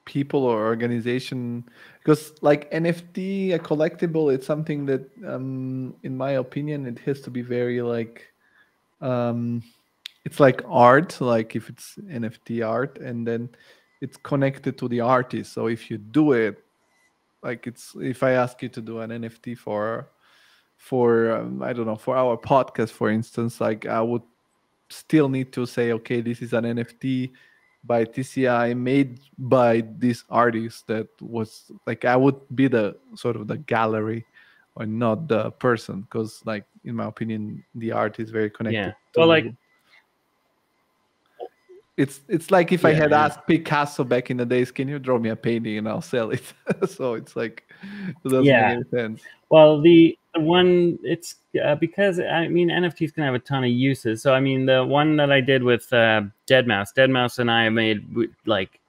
people or organization because like nft a collectible it's something that um in my opinion it has to be very like um it's like art like if it's nft art and then it's connected to the artist. So if you do it, like it's if I ask you to do an NFT for for um, I don't know for our podcast, for instance, like I would still need to say, okay, this is an NFT by TCI made by this artist that was like I would be the sort of the gallery or not the person because like in my opinion the art is very connected. Yeah. Well, like it's it's like if yeah, I had yeah. asked Picasso back in the days, can you draw me a painting and I'll sell it? so it's like it doesn't yeah. Well, the, one it's uh, because I mean NFTs can have a ton of uses. So I mean the one that I did with uh, Deadmau5, Dead Mouse and I made like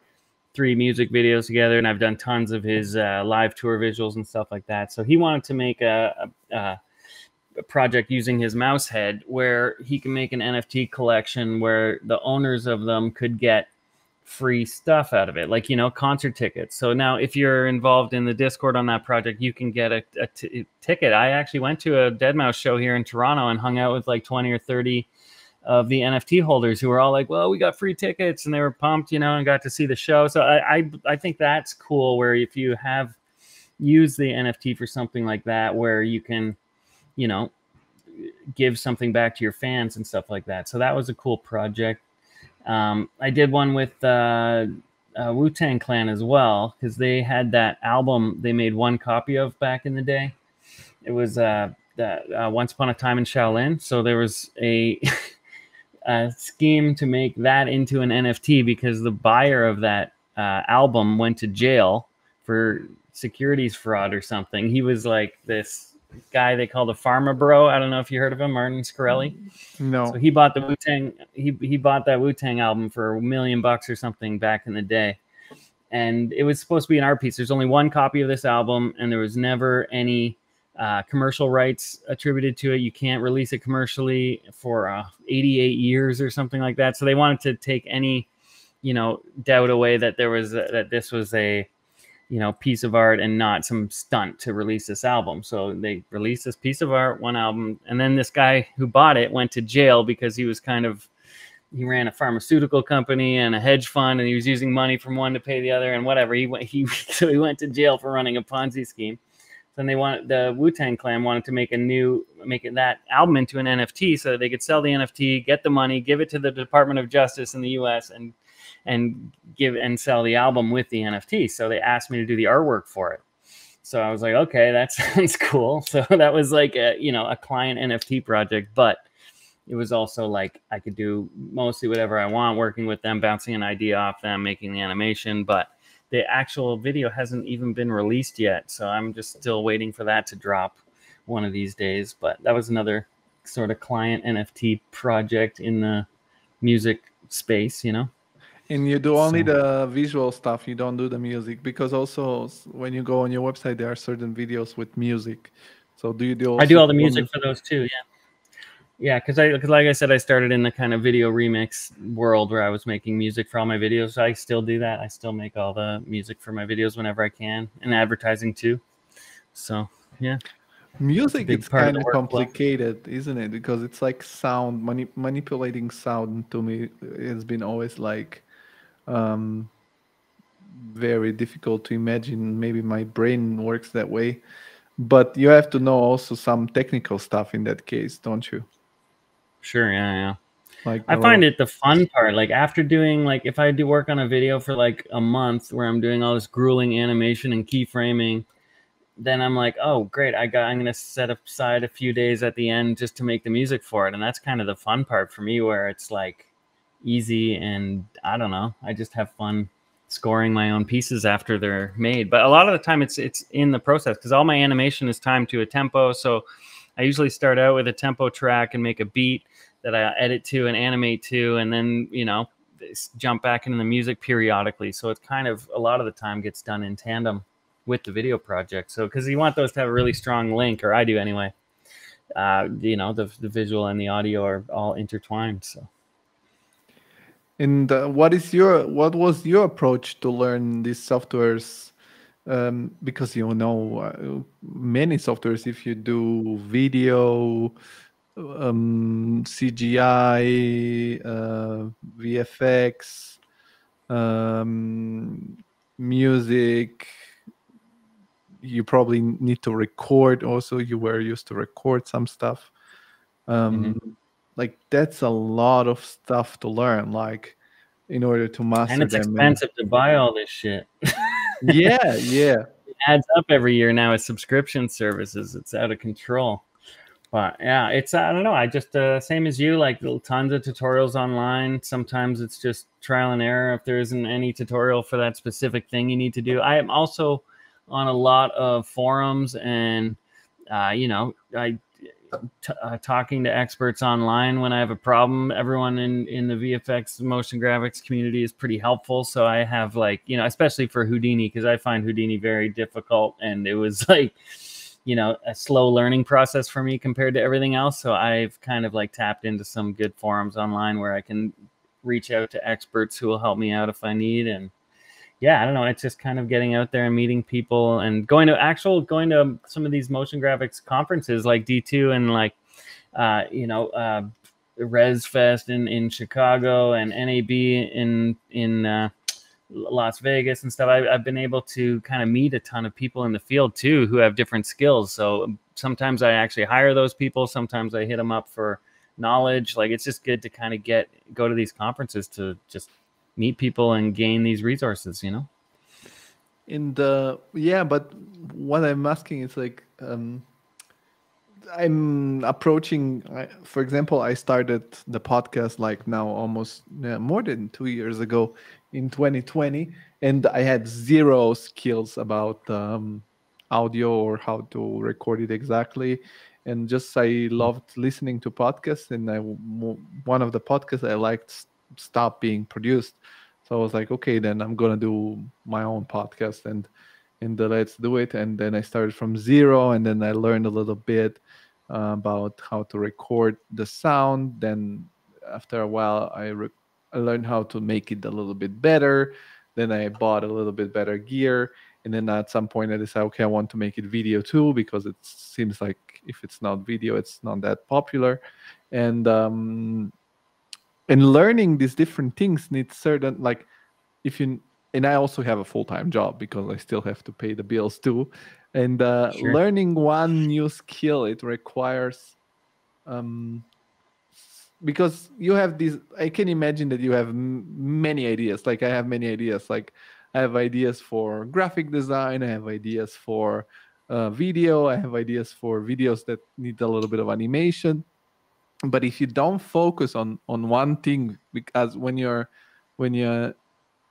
three music videos together, and I've done tons of his uh, live tour visuals and stuff like that. So he wanted to make a, a, a project using his mouse head where he can make an NFT collection where the owners of them could get free stuff out of it, like, you know, concert tickets. So now, if you're involved in the Discord on that project, you can get a, a t- ticket. I actually went to a Deadmau5 show here in Toronto and hung out with like 20 or 30 of the NFT holders who were all like, well, we got free tickets and they were pumped, you know, and got to see the show. So I, I, I think that's cool where if you have used the NFT for something like that, where you can you know, give something back to your fans and stuff like that. So that was a cool project. Um, I did one with uh, uh, Wu Tang Clan as well because they had that album they made one copy of back in the day. It was uh, uh, Once Upon a Time in Shaolin. So there was a, a scheme to make that into an NFT because the buyer of that uh, album went to jail for securities fraud or something. He was like this guy they call the Pharma Bro. I don't know if you heard of him, Martin Shkreli. No. So he bought the Wu Tang. He he bought that Wu Tang album for a million bucks or something back in the day, and it was supposed to be an art piece. There's only one copy of this album, and there was never any uh, commercial rights attributed to it. You can't release it commercially for uh, 88 years or something like that. So they wanted to take any, you know, doubt away that there was a, that this was a you know piece of art and not some stunt to release this album. So they released this piece of art one album and then this guy who bought it went to jail because he was kind of he ran a pharmaceutical company and a hedge fund and he was using money from one to pay the other and whatever. He went he so he went to jail for running a ponzi scheme. Then they wanted the wu-tang clan wanted to make a new make that album into an nft so that they could sell the nft get the money give it to the department of justice in the us and and give and sell the album with the NFT. So they asked me to do the artwork for it. So I was like, okay, that sounds cool. So that was like a you know a client NFT project, but it was also like I could do mostly whatever I want, working with them, bouncing an idea off them, making the animation, but the actual video hasn't even been released yet. So I'm just still waiting for that to drop one of these days. But that was another sort of client NFT project in the music space, you know. And you do only so. the visual stuff. You don't do the music because also when you go on your website, there are certain videos with music. So do you do? I do all the music for those too. Yeah. Yeah, because I, cause like I said, I started in the kind of video remix world where I was making music for all my videos. I still do that. I still make all the music for my videos whenever I can, and advertising too. So yeah, music is kind of complicated, isn't it? Because it's like sound mani- manipulating sound to me uh, has been always like um, very difficult to imagine. Maybe my brain works that way, but you have to know also some technical stuff in that case, don't you? Sure, yeah, yeah. Like I find it the fun part. Like after doing like if I do work on a video for like a month where I'm doing all this grueling animation and keyframing, then I'm like, oh great, I got I'm gonna set aside a few days at the end just to make the music for it. And that's kind of the fun part for me where it's like easy and I don't know, I just have fun scoring my own pieces after they're made. But a lot of the time it's it's in the process because all my animation is timed to a tempo. So I usually start out with a tempo track and make a beat that I edit to and animate to, and then you know jump back into the music periodically. So it's kind of a lot of the time gets done in tandem with the video project. So because you want those to have a really strong link, or I do anyway. Uh, you know, the the visual and the audio are all intertwined. So. And uh, what is your what was your approach to learn these softwares? Um, because you know uh, many softwares if you do video um, cgi uh, vfx um, music you probably need to record also. You were used to record some stuff. Um, mm-hmm. Like that's a lot of stuff to learn like in order to master and it's expensive and... to buy all this shit yeah, yeah. It adds up every year now with subscription services. It's out of control. But yeah, it's I don't know. I just uh, same as you, like tons of tutorials online. Sometimes it's just trial and error if there isn't any tutorial for that specific thing you need to do. I am also on a lot of forums and uh, you know I t- uh, talking to experts online when I have a problem. Everyone in in the VFX motion graphics community is pretty helpful. So I have like you know, especially for Houdini because I find Houdini very difficult, and it was like you know a slow learning process for me compared to everything else. So I've kind of like tapped into some good forums online where I can reach out to experts who will help me out if I need and yeah, I don't know. It's just kind of getting out there and meeting people and going to actual going to some of these motion graphics conferences like D2 and like uh, you know uh, Res Fest in in Chicago and NAB in in uh, Las Vegas and stuff. I, I've been able to kind of meet a ton of people in the field too who have different skills. So sometimes I actually hire those people. Sometimes I hit them up for knowledge. Like it's just good to kind of get go to these conferences to just meet people and gain these resources you know? And the yeah but what i'm asking is like um i'm approaching for example i started the podcast like now almost yeah, more than two years ago in 2020 and i had zero skills about um, audio or how to record it exactly. And just i loved listening to podcasts and i one of the podcasts i liked stop being produced. So I was like, okay, then I'm gonna do my own podcast and and the let's do it. And then I started from zero, and then I learned a little bit uh, about how to record the sound. Then after a while, I, re- I learned how to make it a little bit better. Then I bought a little bit better gear, and then at some point I decided, okay, I want to make it video too because it seems like if it's not video, it's not that popular. And um, and learning these different things needs certain like if you and i also have a full-time job because i still have to pay the bills too. And uh, sure. learning one new skill it requires um because you have these i can imagine that you have m- many ideas. Like i have many ideas. Like i have ideas for graphic design. I have ideas for uh, video. I have ideas for videos that need a little bit of animation but if you don't focus on on one thing because when you're when you're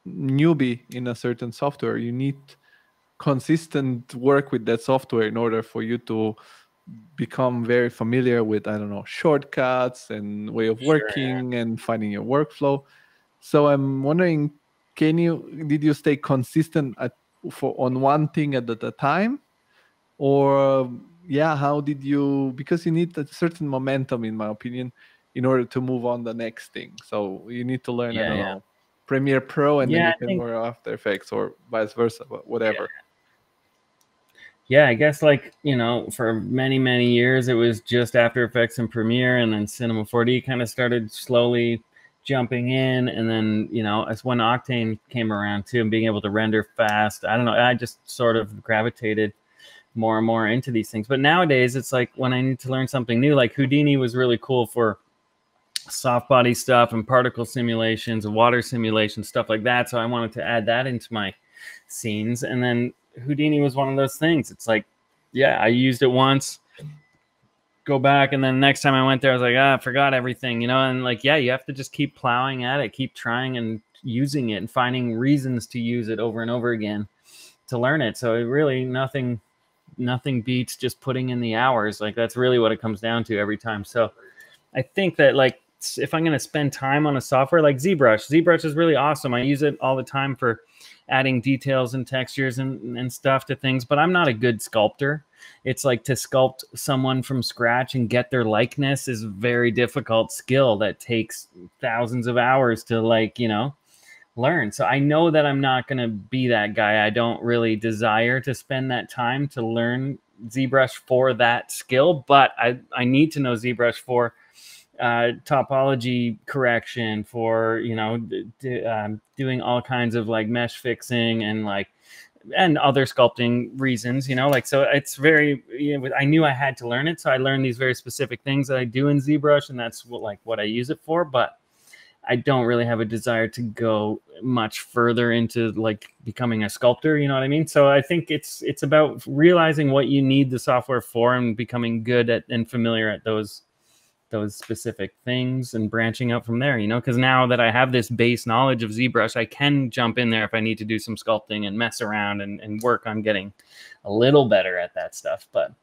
newbie in a certain software you need consistent work with that software in order for you to become very familiar with i don't know shortcuts and way of working sure. and finding your workflow So I'm wondering, can you did you stay consistent at for on one thing at the time, or yeah, how did you? Because you need a certain momentum, in my opinion, in order to move on the next thing. So you need to learn, I don't yeah. know, Premiere Pro, and Yeah, then I you can think- After Effects, or vice versa, but whatever. yeah i guess like you know for many many years it was just after effects and premiere and then cinema 4d kind of started slowly jumping in and then you know as when octane came around too and being able to render fast i don't know i just sort of gravitated more and more into these things but nowadays it's like when i need to learn something new like houdini was really cool for soft body stuff and particle simulations and water simulations stuff like that so i wanted to add that into my scenes and then Houdini was one of those things. It's like, yeah, I used it once, go back, and then next time I went there, I was like, ah, I forgot everything, you know. And like, yeah, you have to just keep plowing at it, keep trying and using it, and finding reasons to use it over and over again to learn it. So it really nothing, nothing beats just putting in the hours. Like that's really what it comes down to every time. So I think that like if I'm going to spend time on a software like ZBrush, ZBrush is really awesome. I use it all the time for adding details and textures and, and stuff to things, but I'm not a good sculptor. It's like to sculpt someone from scratch and get their likeness is a very difficult skill that takes thousands of hours to like, you know, learn. So I know that I'm not going to be that guy. I don't really desire to spend that time to learn ZBrush for that skill, but I, I need to know ZBrush for uh, topology correction, for you know um, doing all kinds of like mesh fixing and like and other sculpting reasons. You know, like so it's very. You know, I knew I had to learn it, so I learned these very specific things that I do in ZBrush, and that's what like what I use it for. But I don't really have a desire to go much further into like becoming a sculptor, you know what I mean? So I think it's it's about realizing what you need the software for and becoming good at and familiar at those those specific things and branching out from there, you know, because now that I have this base knowledge of ZBrush, I can jump in there if I need to do some sculpting and mess around and, and work on getting a little better at that stuff. But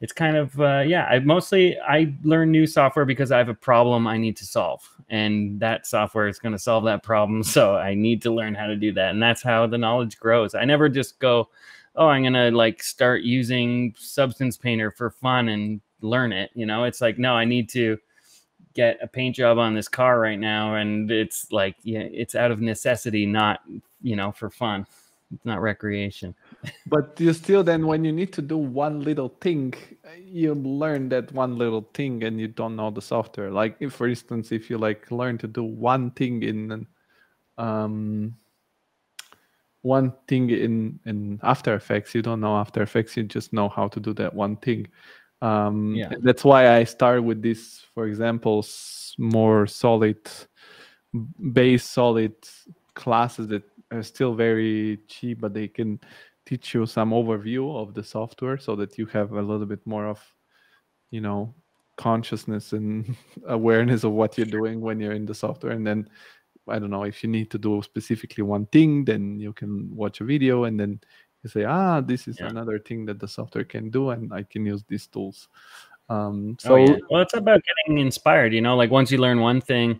it's kind of uh, yeah i mostly i learn new software because i have a problem i need to solve and that software is going to solve that problem so i need to learn how to do that and that's how the knowledge grows. I never just go oh i'm going to like start using substance painter for fun and learn it you know? It's like no i need to get a paint job on this car right now and it's like yeah it's out of necessity not you know for fun. It's not recreation but you still then when you need to do one little thing you learn that one little thing and you don't know the software like if for instance if you like learn to do one thing in um one thing in in after effects you don't know after effects you just know how to do that one thing um Yeah. that's why i start with this for example more solid base solid classes that are still very cheap but they can teach you some overview of the software so that you have a little bit more of you know consciousness and awareness of what you're doing when you're in the software. And then i don't know if you need to do specifically one thing then you can watch a video and then you say ah this is Yeah. another thing that the software can do and i can use these tools um so oh, yeah. well it's about getting inspired you know like once you learn one thing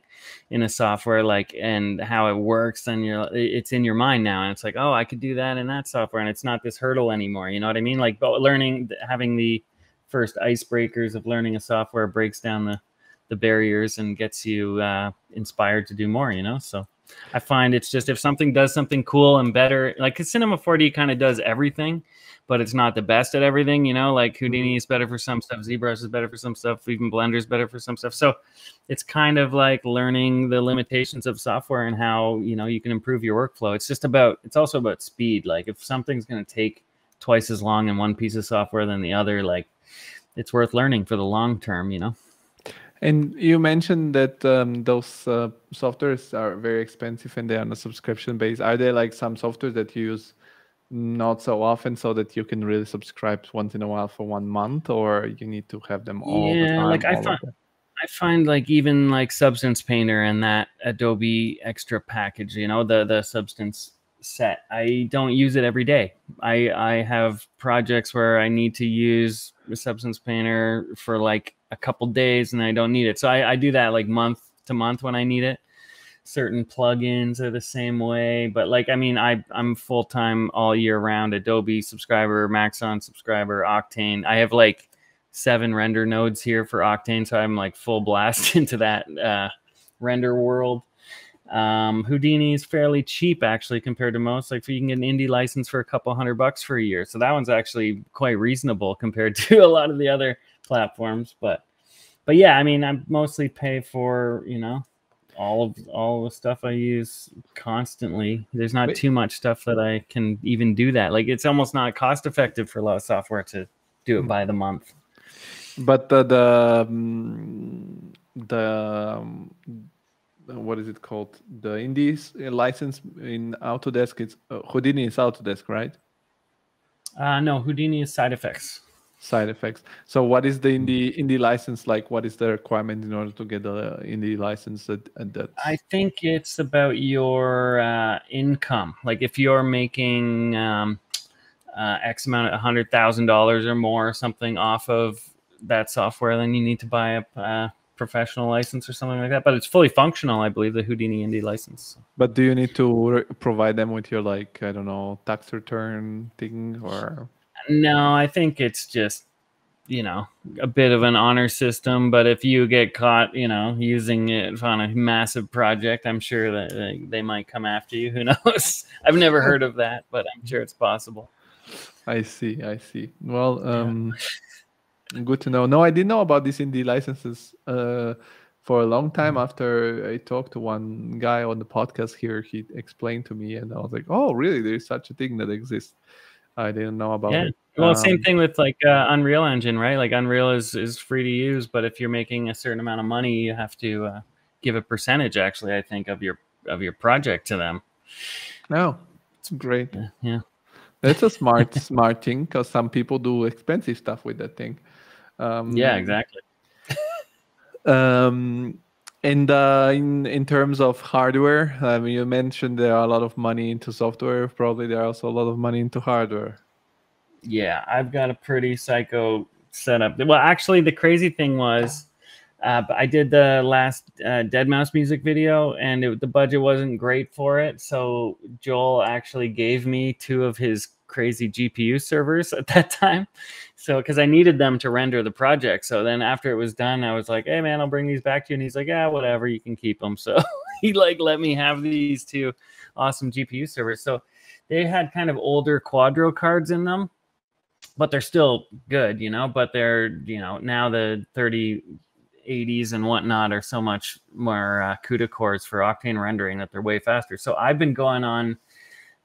in a software like and how it works then you're it's in your mind now and it's like oh i could do that in that software and it's not this hurdle anymore you know what i mean like learning having the first icebreakers of learning a software breaks down the the barriers and gets you uh, inspired to do more you know so i find it's just if something does something cool and better like 'cause cinema 4d kind of does everything but it's not the best at everything you know? Like houdini mm-hmm. is better for some stuff zbrush is better for some stuff even blender is better for some stuff. So it's kind of like learning the limitations of software and how you know you can improve your workflow. It's just about it's also about speed. Like if something's going to take twice as long in one piece of software than the other like it's worth learning for the long term you know And you mentioned that um, those uh, softwares are very expensive and they're on a subscription base. Are there like some softwares that you use not so often so that you can really subscribe once in a while for one month or you need to have them all the Yeah, time? like I find- I find like even like Substance Painter and that Adobe extra package, you know, the the Substance set. I don't use it every day. I I have projects where I need to use Substance Painter for like a couple days and I don't need it. So I, I do that like month to month when I need it. certain plugins are the same way. But like, I mean, I I'm full time all year round Adobe subscriber, Maxon subscriber, Octane. I have like seven render nodes here for Octane, so I'm like full blast into that uh, render world. Um, Houdini is fairly cheap actually compared to most. Like you can get an indie license for a couple hundred bucks for a year, so that one's actually quite reasonable compared to a lot of the other platforms. But but yeah, I mean, I mostly pay for you know all of all the stuff I use constantly. There's not too much stuff that I can even do that. Like it's almost not cost effective for a lot of software to do it hmm. by the month. But the the um, the um, what is it called? The Indies license in Autodesk. It's uh, Houdini is Autodesk, right? Uh, no, Houdini is SideFX SideFX. So what is the indie indie license like? What is the requirement in order to get the indie license at, at that? I think it's about your uh, income. Like if you're making um, uh, X amount, a hundred thousand dollars or more, or something off of that software, then you need to buy a uh, professional license or something like that. But it's fully functional, I believe, the Houdini Indie license. But do you need to provide them with your like I don't know tax return thing or? No, I think it's just you know a bit of an honor system but if you get caught you know using it on a massive project i'm sure that they, they might come after you. Who knows? I've never heard of that but i'm sure it's possible. I see i see. Well um yeah. good to know. No i didn't know about these indie licenses uh for a long time mm-hmm. after i talked to one guy on the podcast here. He explained to me and i was like oh really? There's such a thing that exists I didn't know about yeah. it. Well, um, same thing with like uh, Unreal Engine, right? Like Unreal is is free to use, but if you're making a certain amount of money, you have to uh, give a percentage. Actually, I think of your of your project to them. No, it's great. Yeah, yeah. It's a smart smart thing because some people do expensive stuff with that thing. Um, yeah, exactly. um, and uh, in in terms of hardware, I mean, you mentioned there are a lot of money into software. Probably there are also a lot of money into hardware. Yeah, I've got a pretty psycho setup. Well, actually, the crazy thing was, uh, I did the last uh, deadmau5 music video, and it, the budget wasn't great for it. So Joel actually gave me two of his crazy GPU servers at that time. So, because I needed them to render the project. So then after it was done, I was like, hey, man, I'll bring these back to you. And he's like, yeah, whatever, you can keep them. So he like let me have these two awesome GPU servers. So they had kind of older Quadro cards in them, but they're still good, you know, but they're, you know, now the 30 80s and whatnot are so much more uh, CUDA cores for Octane rendering that they're way faster. So I've been going on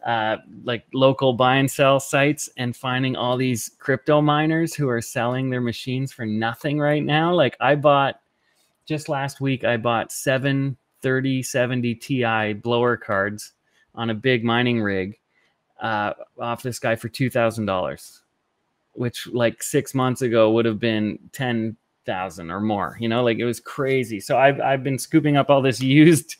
uh, like local buy and sell sites and finding all these crypto miners who are selling their machines for nothing right now. Like I bought just last week, I bought seven 3070 Ti blower cards on a big mining rig uh, off this guy for two thousand dollars, which like six months ago would have been ten thousand or more. You know, like it was crazy. So I've I've been scooping up all this used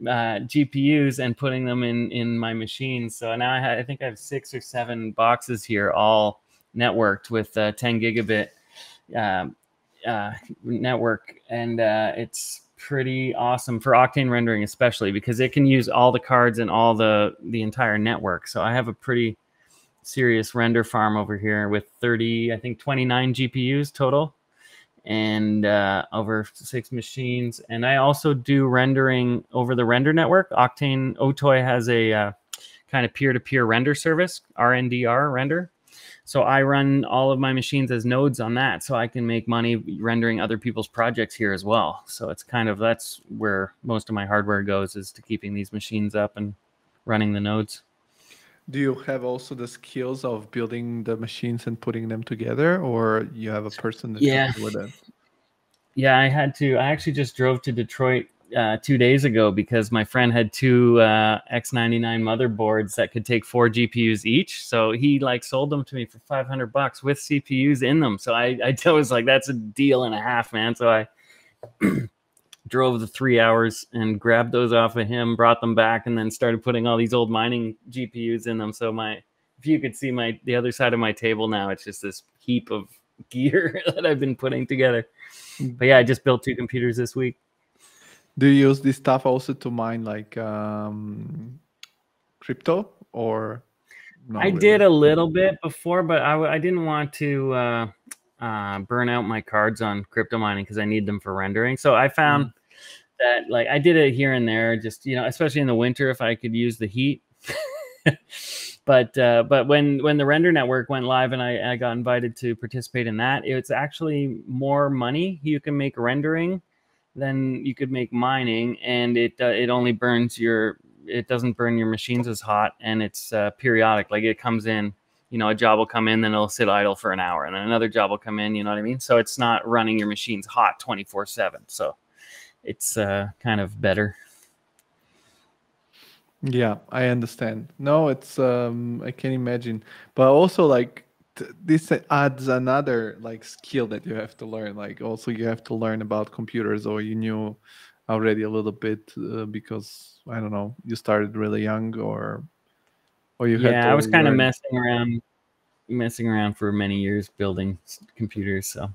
uh, GPUs and putting them in in my machines. So now I, I think I have six or seven boxes here, all networked with uh, 10 gigabit uh, uh, network, and uh, it's pretty awesome for Octane rendering, especially because it can use all the cards and all the the entire network. So I have a pretty serious render farm over here with 30, I think 29 GPUs total and uh, over six machines. And I also do rendering over the render network. Octane Otoy has a uh, kind of peer-to-peer render service, RNDR render. So I run all of my machines as nodes on that, so I can make money rendering other people's projects here as well. So it's kind of that's where most of my hardware goes is to keeping these machines up and running the nodes. Do you have also the skills of building the machines and putting them together, or you have a person that yeah. with it? Yeah, I had to. I actually just drove to Detroit uh, two days ago because my friend had two uh, X99 motherboards that could take four GPUs each. So he like sold them to me for 500 bucks with CPUs in them. So I, I was like, that's a deal and a half, man. So I drove the three hours and grabbed those off of him, brought them back, and then started putting all these old mining GPUs in them. So my, if you could see my the other side of my table now, it's just this heap of gear that I've been putting together. But yeah, I just built two computers this week. Do you use this stuff also to mine like um, crypto or? I really? did a little bit before, but I, I didn't want to uh, uh, burn out my cards on crypto mining because I need them for rendering. So I found mm. That like I did it here and there, just you know, especially in the winter if I could use the heat. but uh, but when when the render network went live and I, I got invited to participate in that, it's actually more money you can make rendering than you could make mining, and it uh, it only burns your it doesn't burn your machines as hot, and it's uh, periodic. Like it comes in, you know, a job will come in, then it'll sit idle for an hour, and then another job will come in. You know what I mean? So it's not running your machines hot twenty four seven. So it's uh, kind of better. Yeah, I understand. No, it's um I can imagine. But also like t- this adds another like skill that you have to learn. Like also you have to learn about computers or you knew already a little bit uh, because I don't know, you started really young or or you Yeah, I was kind of messing around messing around for many years building computers, so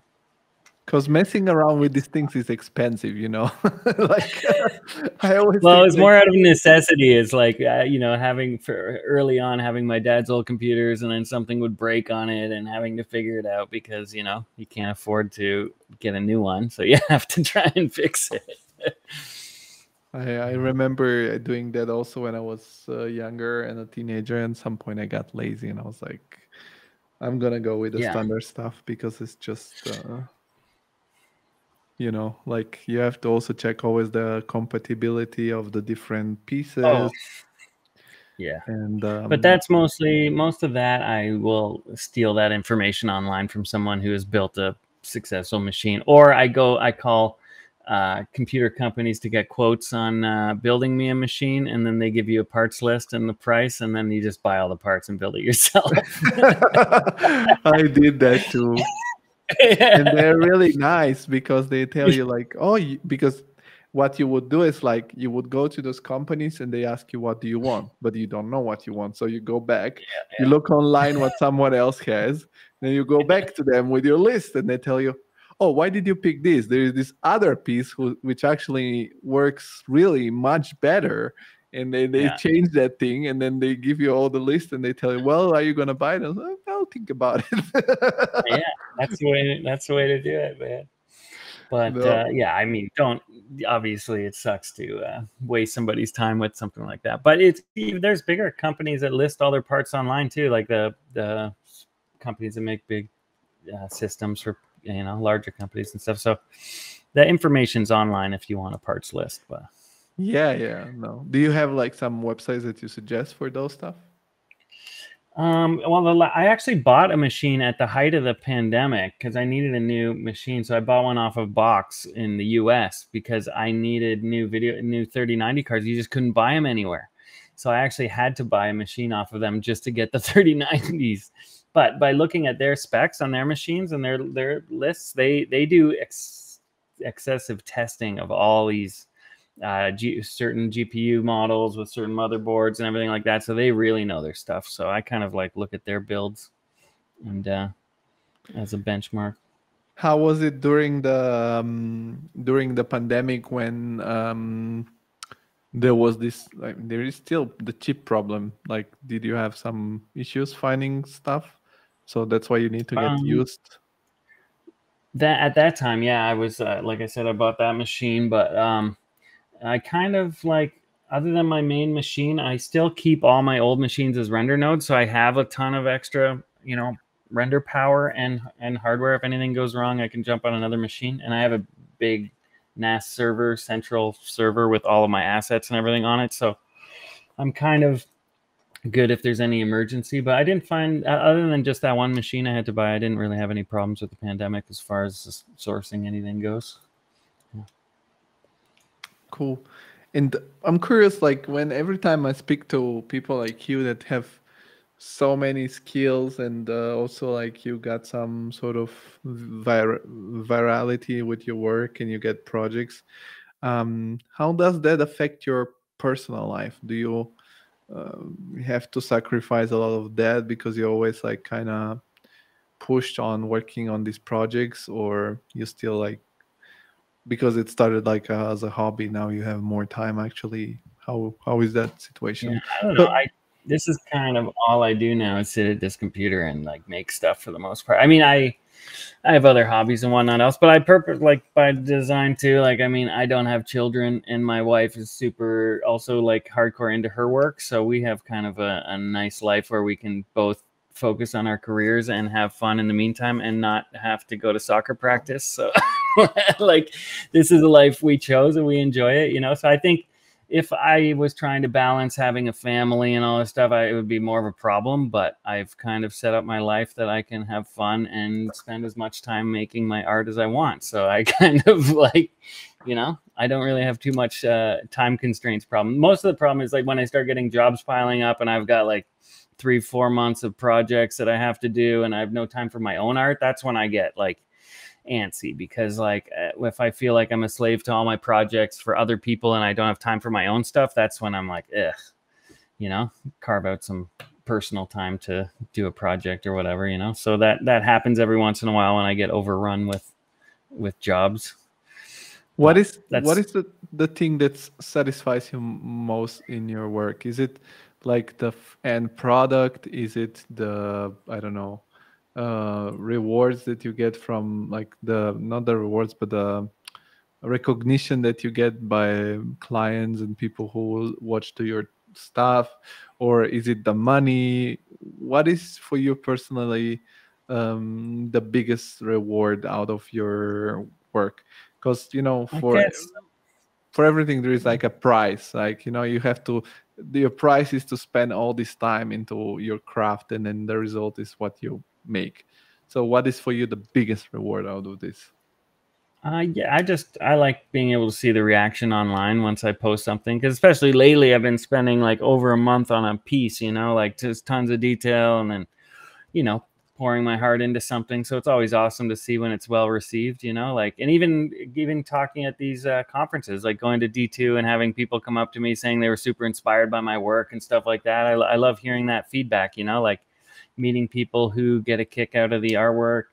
because messing around with these things is expensive you know like i always well it's like, more out of necessity it's like uh, you know having for early on having my dad's old computers and then something would break on it and having to figure it out because you know you can't afford to get a new one so you have to try and fix it I, I remember doing that also when I was uh, younger and a teenager. And at some point, I got lazy and I was like, I'm gonna go with the yeah. standard stuff because it's just uh, you know like you have to also check always the compatibility of the different pieces oh. yeah and um, but that's mostly most of that i will steal that information online from someone who has built a successful machine or i go i call uh, computer companies to get quotes on uh, building me a machine, and then they give you a parts list and the price, and then you just buy all the parts and build it yourself. I did that too and they're really nice because they tell you like oh because what you would do is like you would go to those companies and they ask you what do you want? But you don't know what you want. So you go back yeah, yeah. you look online what someone else has then you go back to them with your list and they tell you oh why did you pick this? There is this other piece who, which actually works really much better and they, they yeah. change that thing and then they give you all the list and they tell you well are you going to buy it? Like, i'll think about it. Yeah that's the way that's the way to do it man. But no. uh, yeah i mean don't obviously it sucks to uh, waste somebody's time with something like that. But it's there's bigger companies that list all their parts online too like the the companies that make big uh, systems for you know larger companies and stuff. So the information's online if you want a parts list but yeah, yeah, no. Do you have like some websites that you suggest for those stuff? Um, well, I actually bought a machine at the height of the pandemic because I needed a new machine. So I bought one off of BOXX in the US because I needed new video, new 3090 cards. You just couldn't buy them anywhere. So I actually had to buy a machine off of them just to get the 3090s. But by looking at their specs on their machines and their their lists, they they do ex- excessive testing of all these uh, G- certain GPU models with certain motherboards and everything like that. So they really know their stuff. So I kind of like look at their builds and uh, as a benchmark. How was it during the um, during the pandemic when um, there was this? Like, there is still the chip problem. Like, did you have some issues finding stuff? So that's why you need to get um, used. That at that time, yeah, I was uh, like I said, I bought that machine, but um, I kind of like other than my main machine, I still keep all my old machines as render nodes. So I have a ton of extra, you know, render power and and hardware. If anything goes wrong, I can jump on another machine. And I have a big NAS server, central server with all of my assets and everything on it. So I'm kind of good if there's any emergency. But I didn't find other than just that one machine I had to buy, I didn't really have any problems with the pandemic as far as sourcing anything goes cool. And I'm curious, like when every time I speak to people like you that have so many skills and uh, also like you got some sort of vir- virality with your work and you get projects um, how does that affect your personal life do you uh, have to sacrifice a lot of that because you're always like kind of pushed on working on these projects or you still like because it started like uh, as a hobby now you have more time actually. How how is that situation? Yeah, i don't know. I this is kind of all i do now is sit at this computer and like make stuff for the most part. I mean i I have other hobbies and whatnot else, but I purpose like by design too. Like, I mean, I don't have children, and my wife is super also like hardcore into her work, so we have kind of a, a nice life where we can both focus on our careers and have fun in the meantime, and not have to go to soccer practice. So, like, this is a life we chose, and we enjoy it, you know. So I think if I was trying to balance having a family and all this stuff, I, it would be more of a problem. But I've kind of set up my life that I can have fun and spend as much time making my art as I want. So I kind of like, you know, I don't really have too much uh, time constraints problem. Most of the problem is like when I start getting jobs piling up and I've got like three, four months of projects that I have to do and I have no time for my own art. That's when I get like antsy because like uh, if I feel like I'm a slave to all my projects for other people and I don't have time for my own stuff, that's when I'm like, ugh, you know, carve out some personal time to do a project or whatever, you know. So that that happens every once in a while when I get overrun with with jobs. What is what is the the thing that satisfies you most in your work? Is it like the end product? Is it the I don't know uh, rewards that you get from like the not the rewards but the recognition that you get by clients and people who will watch to your stuff? Or is it the money? What is for you personally um, the biggest reward out of your work? Because you know for for everything there is like a price. Like you know you have to the price is to spend all this time into your craft and then the result is what you make. So, what is for you the biggest reward out of this? Uh, yeah, I just I like being able to see the reaction online once I post something because especially lately I've been spending like over a month on a piece, you know, like just tons of detail and then, you know, pouring my heart into something. So it's always awesome to see when it's well received, you know, like and even even talking at these uh, conferences, like going to D two and having people come up to me saying they were super inspired by my work and stuff like that. I, I love hearing that feedback, you know, like meeting people who get a kick out of the artwork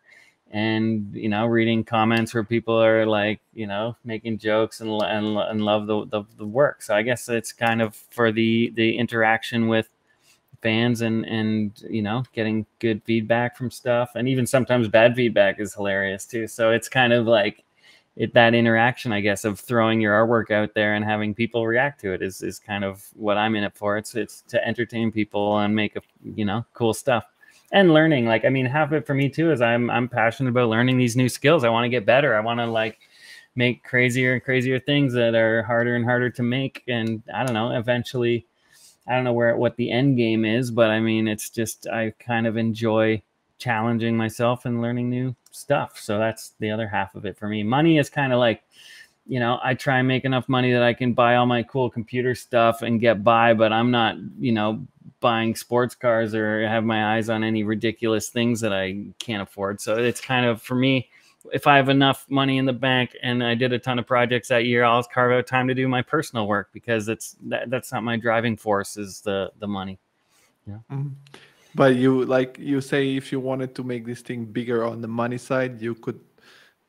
and you know reading comments where people are like you know making jokes and and, and love the, the, the work so i guess it's kind of for the the interaction with fans and and you know getting good feedback from stuff. And even sometimes bad feedback is hilarious too. So it's kind of like it that interaction i guess of throwing your artwork out there and having people react to it is is kind of what i'm in it for. It's it's to entertain people and make a you know cool stuff and learning. Like i mean half of it for me too is i'm i'm passionate about learning these new skills. I want to get better. I want to like make crazier and crazier things that are harder and harder to make. And i don't know eventually i don't know where what the end game is but i mean it's just i kind of enjoy challenging myself and learning new stuff so that's the other half of it for me money is kind of like you know, I try and make enough money that I can buy all my cool computer stuff and get by, but I'm not, you know, buying sports cars or have my eyes on any ridiculous things that I can't afford. So it's kind of for me, if I have enough money in the bank and I did a ton of projects that year, I'll carve out time to do my personal work because it's that, that's not my driving force is the the money. Yeah. Mm-hmm. But you like you say if you wanted to make this thing bigger on the money side, you could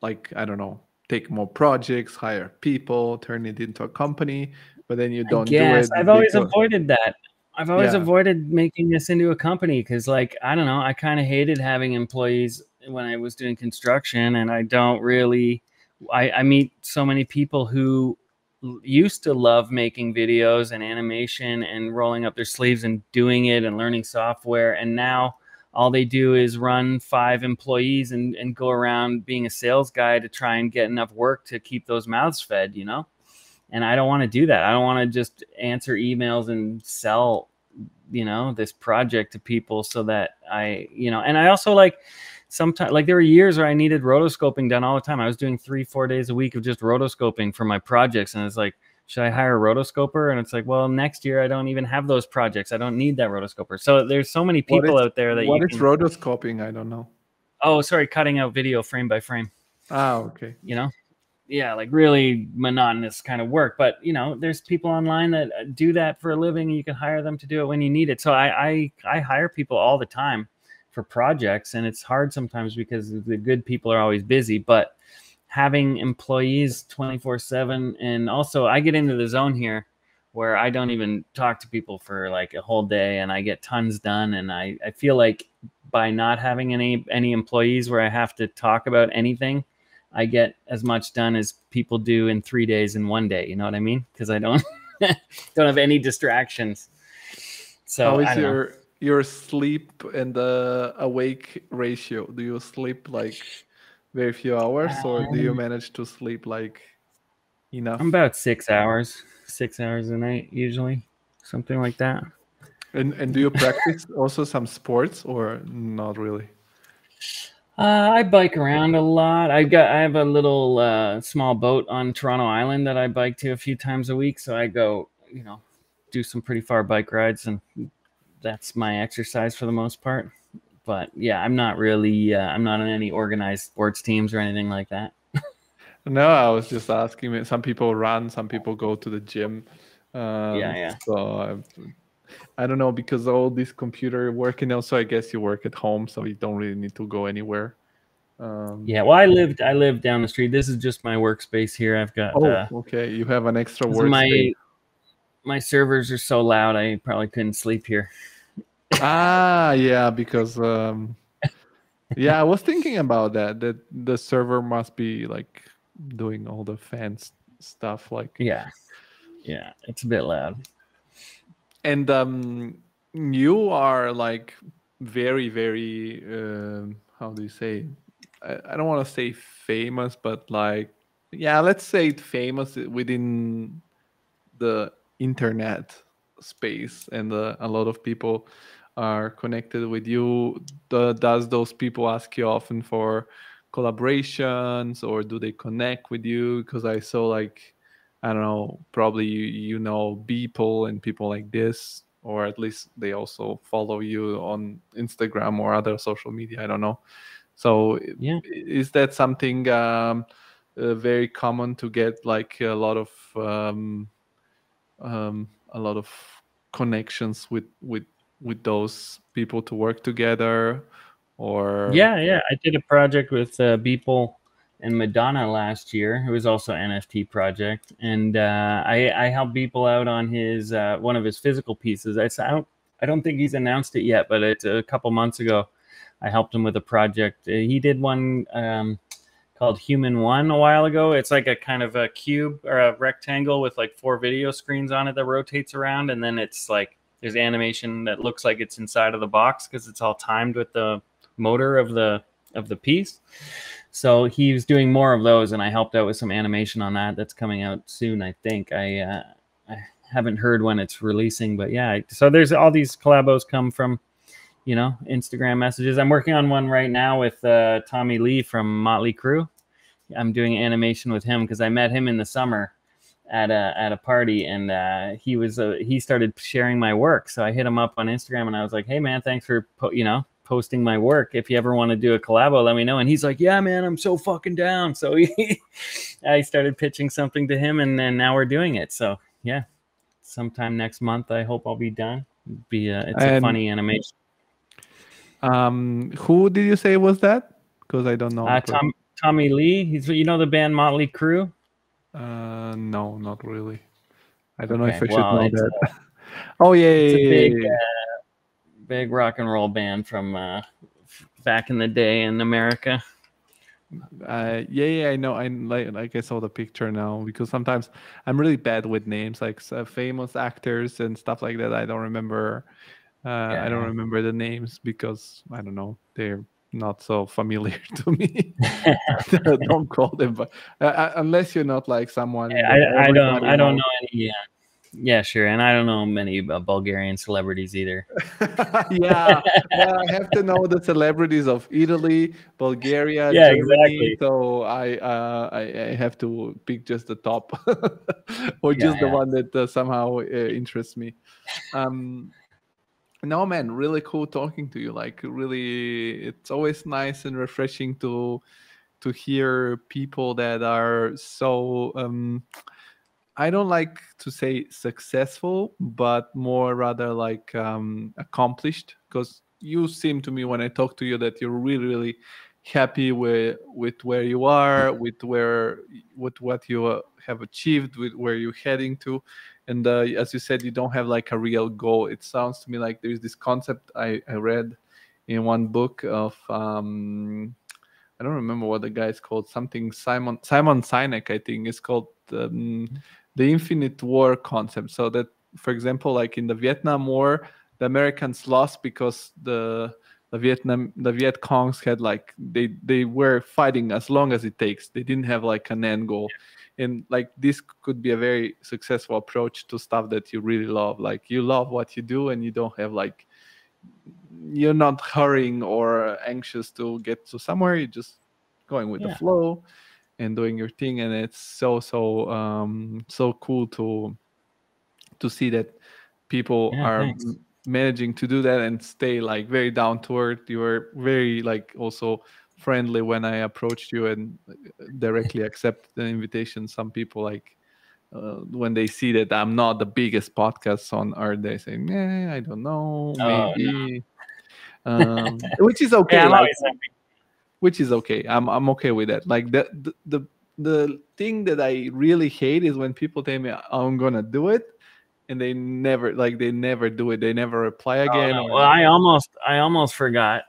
like I don't know, take more projects, hire people, turn it into a company, but then you don't do it. I've always avoided that. I've always yeah. avoided making this into a company because, like, I don't know, I kind of hated having employees when I was doing construction, and I don't really. I, I meet so many people who used to love making videos and animation and rolling up their sleeves and doing it and learning software, and now all they do is run five employees and, and go around being a sales guy to try and get enough work to keep those mouths fed, you know? and I don't want to do that. I don't want to just answer emails and sell, you know, this project to people so that I, you know, and I also like sometimes like there were years where I needed rotoscoping done all the time. I was doing three, four days a week of just rotoscoping for my projects, and it's like, should I hire a rotoscoper? And it's like, well, next year I don't even have those projects. I don't need that rotoscoper. So there's so many people is, out there that what you is can... rotoscoping? I don't know. Oh, sorry, cutting out video frame by frame. Ah, okay. You know, yeah, like really monotonous kind of work. But you know, there's people online that uh, do that for a living, and you can hire them to do it when you need it. So I I, I hire people all the time for projects, and it's hard sometimes because the good people are always busy. But having employees 24 7 and also i get into the zone here where i don't even talk to people for like a whole day and i get tons done and i, I feel like by not having any any employees where i have to talk about anything i get as much done as people do in three days in one day you know what i mean because i don't don't have any distractions so How I don't know. Your sleep and the awake ratio? Do you sleep like very few hours, or do you Um, manage to sleep like enough? i'm about six hours six hours a night usually something like that And and do you practice also some sports or not really? Uh, I bike around a lot. I've got I have a little uh, small boat on Toronto Island that I bike to a few times a week. So I go, you know, do some pretty far bike rides, and that's my exercise for the most part. But yeah, I'm not really uh, I'm not in any organized sports teams or anything like that. No, I was just asking. me- Some people run, some people go to the gym. Um, yeah. So I, I don't know because all this computer working also. I guess you work at home, so you don't really need to go anywhere. Um, Yeah, well, I lived I lived down the street. This is just my workspace here. I've got Oh, uh, okay. You have an extra workspace. my my servers are so loud. I probably couldn't sleep here. Ah yeah because um yeah i was thinking about that that the server must be like doing all the fans stuff like Yeah, yeah, it's a bit loud. and um you are like very very um how do you say i, I don't want to say famous but like yeah let's say famous within the internet space and uh, a lot of people are connected with you does those people ask you often for collaborations or do they connect with you because i saw like i don't know probably you, you know people and people like this or at least they also follow you on instagram or other social media i don't know so Yeah. is that something um, uh, very common to get like a lot of um, um, a lot of connections with with with those people to work together or Yeah, yeah. I did a project with uh, Beeple and Madonna last year. It was also an NFT project, and uh, I, I helped Beeple out on his uh, one of his physical pieces. I, I, don't I don't think he's announced it yet, but it's a couple months ago. I helped him with a project. Uh, He did one um, called Human One a while ago. It's like a kind of a cube or a rectangle with like four video screens on it that rotates around, and then it's like there's animation that looks like it's inside of the box because it's all timed with the motor of the of the piece. So he was doing more of those, and I helped out with some animation on that. That's coming out soon, I think. I uh, I haven't heard when it's releasing, but yeah. So there's all these collabos come from, you know, Instagram messages. I'm working on one right now with uh, Tommy Lee from Motley Crue. I'm doing animation with him because I met him in the summer at a at a party, and uh, he was uh, he started sharing my work. So I hit him up on Instagram, and I was like, "Hey man, thanks for you know posting my work. If you ever want to do a collabo, let me know." And he's like, "Yeah, man, I'm so fucking down." So he, I started pitching something to him, and then now we're doing it. So yeah, sometime next month, I hope I'll be done. Be a, it's a And- funny animation. um who did you say was that because i don't know Uh, Tom, Tommy Lee, he's you know the band Motley Crue. Uh no not really i don't know if i Okay, should know that oh yeah, It's yeah, a big, yeah, yeah. uh, big rock and roll band from uh, back in the day in America. Uh, yeah, yeah, I know. I like, like I saw the picture now because sometimes I'm really bad with names, like uh, famous actors and stuff like that. I don't remember. Uh, I don't remember the names because I don't know. They're not so familiar to me. don't call them, but uh, uh, unless you're not like someone. that I, I don't I don't knows. know any. Yeah, yeah, sure, and I don't know many uh, Bulgarian celebrities either. yeah, well, I have to know the celebrities of Italy, Bulgaria, Yeah, Germany. exactly. So I, uh, I I have to pick just the top, or Yeah, just the one that uh, somehow uh, interests me. Um, no, man, really cool talking to you. Like, really, it's always nice and refreshing to to hear people that are so. Um, I don't like to say successful, but more rather like um, accomplished. Because you seem to me when I talk to you that you're really, really happy with with where you are with where with what you uh, have achieved with where you're heading to and uh, as you said you don't have like a real goal. It sounds to me like there's this concept i, I read in one book of um, i don't remember what the guy is called something simon simon sinek i think. Is called um, the infinite war concept. So that for example like in the vietnam war the americans lost because the the Vietnam the Viet Congs had like they they were fighting as long as it takes. They didn't have like an end goal. And like this could be a very successful approach to stuff that you really love. Like you love what you do and you don't have like you're not hurrying or anxious to get to somewhere. You're just going with yeah. the flow and doing your thing. And it's so so um so cool to to see that people yeah, are thanks managing to do that and stay like very down to earth. You were very like also friendly when i approached you and uh, directly accept the invitation. Some people like uh, when they see that i'm not the biggest podcast on earth they say yeah i don't know oh, maybe. No. um, which is okay yeah, like, which is okay. I'm, I'm okay with that. Like the, the the the thing that i really hate is when people tell me i'm gonna do it and they never like they never do it. They never reply oh, again. Oh, no. Well, I almost I almost forgot.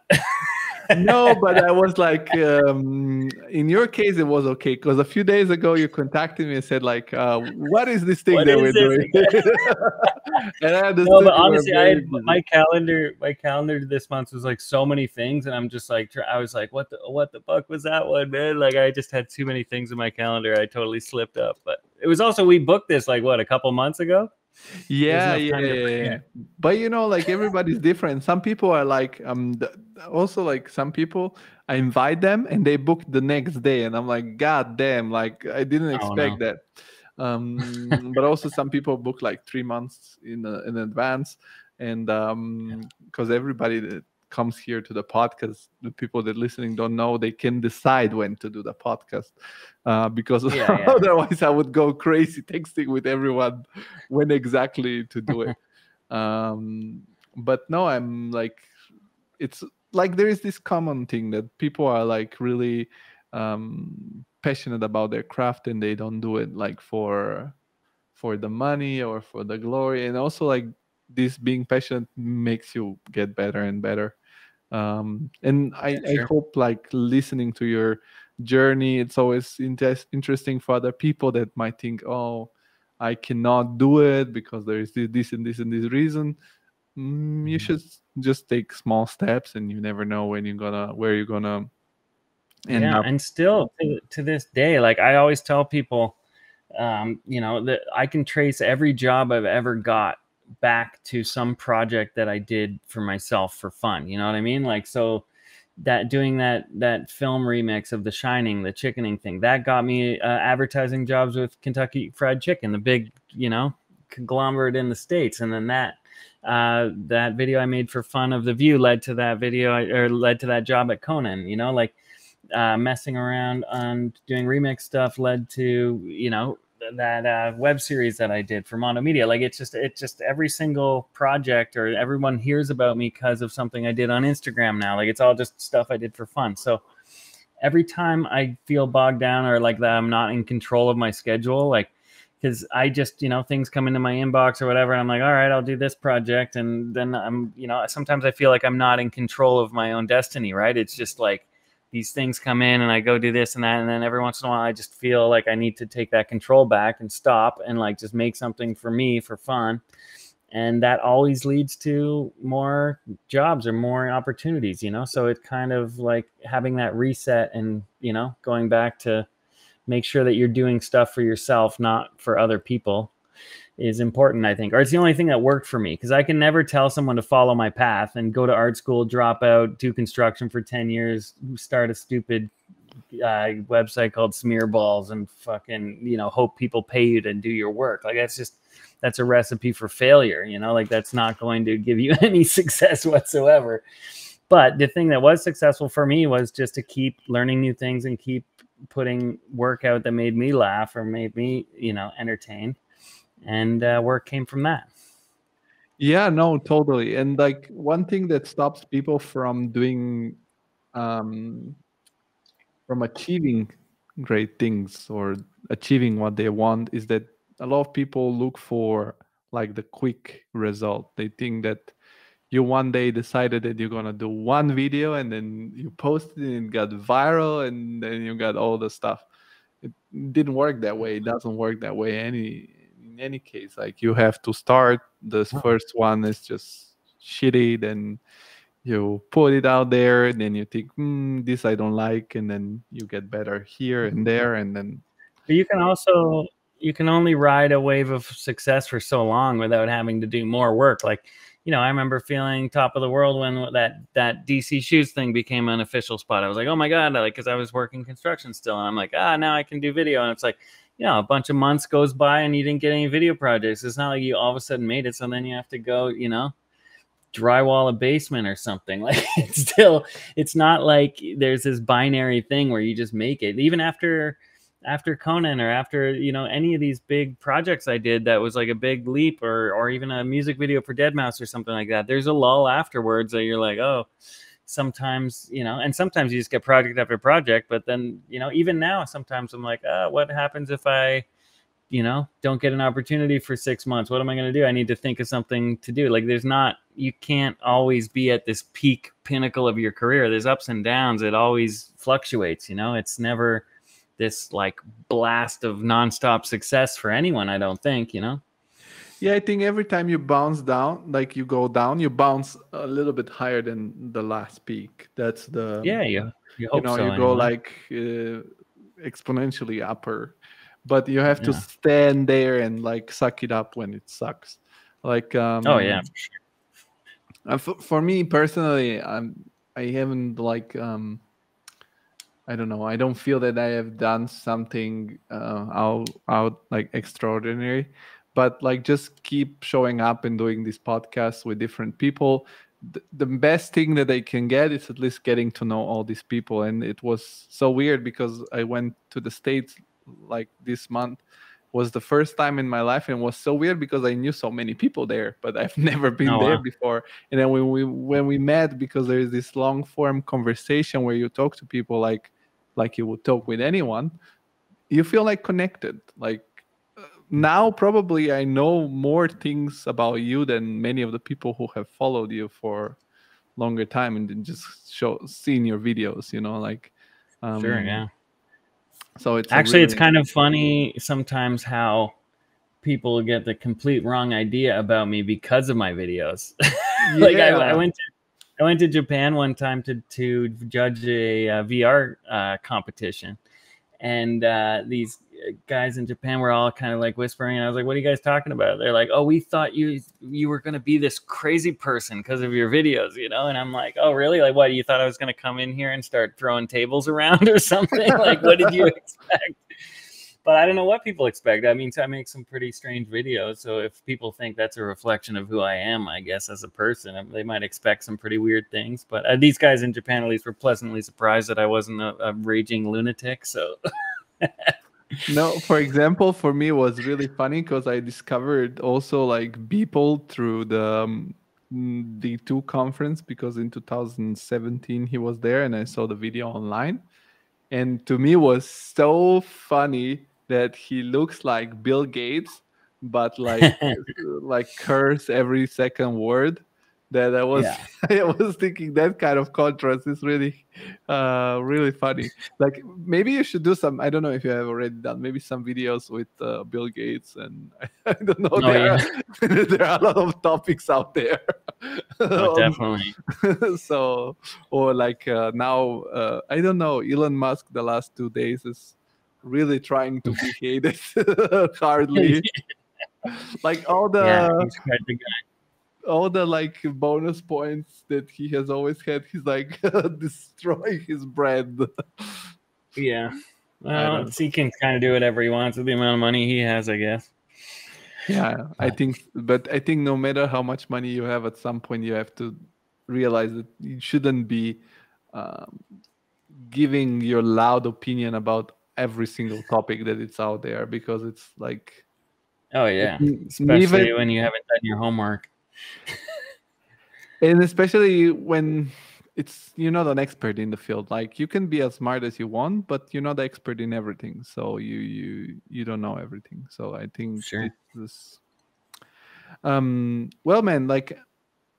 no, but I was like, um, in your case, it was okay because a few days ago you contacted me and said like, uh, "What is this thing what that we're doing?" and I. No, but honestly, I had, my calendar, my calendar this month was like so many things, and I'm just like, I was like, "What the what the fuck was that one, man?" Like, I just had too many things in my calendar. I totally slipped up, but it was also we booked this like what a couple months ago yeah yeah, yeah, yeah. but you know like everybody's different some people are like um also like some people i invite them and they book the next day and i'm like god damn like i didn't expect oh, no. that um but also some people book like three months in uh, in advance and um because everybody that comes here to the podcast the people that listening don't know they can decide when to do the podcast uh, because yeah, yeah. otherwise i would go crazy texting with everyone when exactly to do it um, but no i'm like it's like there is this common thing that people are like really um, passionate about their craft and they don't do it like for for the money or for the glory and also like this being passionate makes you get better and better um, and I, yeah, sure. I hope like listening to your journey it's always inter- interesting for other people that might think oh i cannot do it because there is this and this and this reason mm, you mm-hmm. should just take small steps and you never know when you're gonna where you're gonna end yeah up. and still to, to this day like i always tell people um, you know that i can trace every job i've ever got back to some project that I did for myself for fun. You know what I mean? Like so that doing that that film remix of The Shining, the chickening thing, that got me uh, advertising jobs with Kentucky Fried Chicken, the big you know conglomerate in the states, and then that uh, that video I made for fun of The View led to that video or led to that job at Conan. You know, like uh, messing around on doing remix stuff led to you know that uh, web series that I did for Mondo Media. Like it's just it's just every single project or everyone hears about me because of something I did on Instagram now. Like it's all just stuff I did for fun. So every time I feel bogged down or like that I'm not in control of my schedule, like because I just you know things come into my inbox or whatever, and I'm like, all right, I'll do this project, and then I'm you know sometimes I feel like I'm not in control of my own destiny. Right? It's just like these things come in and I go do this and that. And then every once in a while, I just feel like I need to take that control back and stop and like just make something for me for fun. And that always leads to more jobs or more opportunities, you know? So it kind of like having that reset and, you know, going back to make sure that you're doing stuff for yourself, not for other people is important, I think, or it's the only thing that worked for me because I can never tell someone to follow my path and go to art school, drop out, do construction for 10 years, start a stupid uh, website called Smearballs and fucking, you know, hope people pay you to do your work. Like that's just, that's a recipe for failure, you know, like that's not going to give you any success whatsoever. But the thing that was successful for me was just to keep learning new things and keep putting work out that made me laugh or made me, you know, entertained and uh, it came from that. Yeah, no, totally. And like one thing that stops people from doing um, from achieving great things or achieving what they want is that a lot of people look for like the quick result. They think that you one day decided that you're gonna do one video and then you posted it and got viral and then you got all the stuff. It didn't work that way. It doesn't work that way any in any case. Like you have to start. The first one is just shitty, then you put it out there, and then you think, hmm, this I don't like, and then you get better here and there, and then. But you can also you can only ride a wave of success for so long without having to do more work. Like, you know, I remember feeling top of the world when that that DC shoes thing became an official spot. I was like, oh my god, like because I was working construction still, and I'm like, ah, now I can do video, and it's like, know, a bunch of months goes by and you didn't get any video projects. It's not like you all of a sudden made it, so then you have to go, you know, drywall a basement or something. Like it's still, it's not like there's this binary thing where you just make it. Even after after Conan or after you know any of these big projects I did that was like a big leap or or even a music video for Deadmau5 or something like that. There's a lull afterwards that you're like, oh, sometimes you know, and sometimes you just get project after project. But then you know, even now, sometimes I'm like, ah, what happens if I you know don't get an opportunity for six months what am i going to do i need to think of something to do like there's not you can't always be at this peak pinnacle of your career there's ups and downs it always fluctuates you know it's never this like blast of nonstop success for anyone. I don't think, you know. Yeah, I think every time you bounce down, like you go down, you bounce a little bit higher than the last peak. That's the yeah, yeah. You, you know, so, you go like uh, exponentially upper, but you have to yeah. stand there and like suck it up when it sucks. Like um, oh yeah. Uh, for, for me personally, I'm I haven't like um I don't know. I don't feel that I have done something uh, out out like extraordinary, but like just keep showing up and doing these podcasts with different people. The, the best thing that they can get is at least getting to know all these people, and it was so weird because I went to the states like this month was the first time in my life and was so weird because I knew so many people there, but I've never been oh, there wow. before. And then when we when we met, because there is this long form conversation where you talk to people like like you would talk with anyone you feel like connected like now probably i know more things about you than many of the people who have followed you for longer time and just show seeing your videos you know like um, sure yeah. so it's actually really... it's kind of funny sometimes how people get the complete wrong idea about me because of my videos. Like yeah. I, I, went to I went to Japan one time to to judge a, a VR uh, competition, and uh, these guys in Japan were all kind of like whispering, and I was like, "What are you guys talking about?" They're like, "Oh, we thought you you were gonna be this crazy person because of your videos, you know." And I'm like, "Oh, really? Like, what? You thought I was gonna come in here and start throwing tables around or something? like, what did you expect?" but I don't know what people expect. I mean, I make some pretty strange videos. So if people think that's a reflection of who I am, I guess as a person, um, they might expect some pretty weird things. But uh, these guys in Japan, at least, were pleasantly surprised that I wasn't a, a raging lunatic. So. no, for example, for me, it was really funny because I discovered also like Beeple through the um, D2 conference because in 2017 he was there and I saw the video online. And to me was so funny that he looks like Bill Gates, but like like curse every second word. That I was yeah. I was thinking that kind of contrast is really uh really funny. Like maybe you should do some. I don't know if you have already done maybe some videos with uh, Bill Gates and I, don't know. Oh, there, yeah. are, there are a lot of topics out there. Oh, definitely. so or like uh, now uh, I don't know. Elon Musk the last two days is really trying to be hated hardly. like all the, yeah, all the like bonus points that he has always had, he's like destroying his brand. yeah. Well, he can kind of do whatever he wants with the amount of money he has, I guess. Yeah, I think, but I think no matter how much money you have, at some point you have to realize that you shouldn't be um, giving your loud opinion about every single topic that it's out there because it's like oh yeah especially even, when you haven't done your homework and especially when it's you're not an expert in the field. Like you can be as smart as you want but you're not the expert in everything. So you you you don't know everything. So i think Sure. this um well man like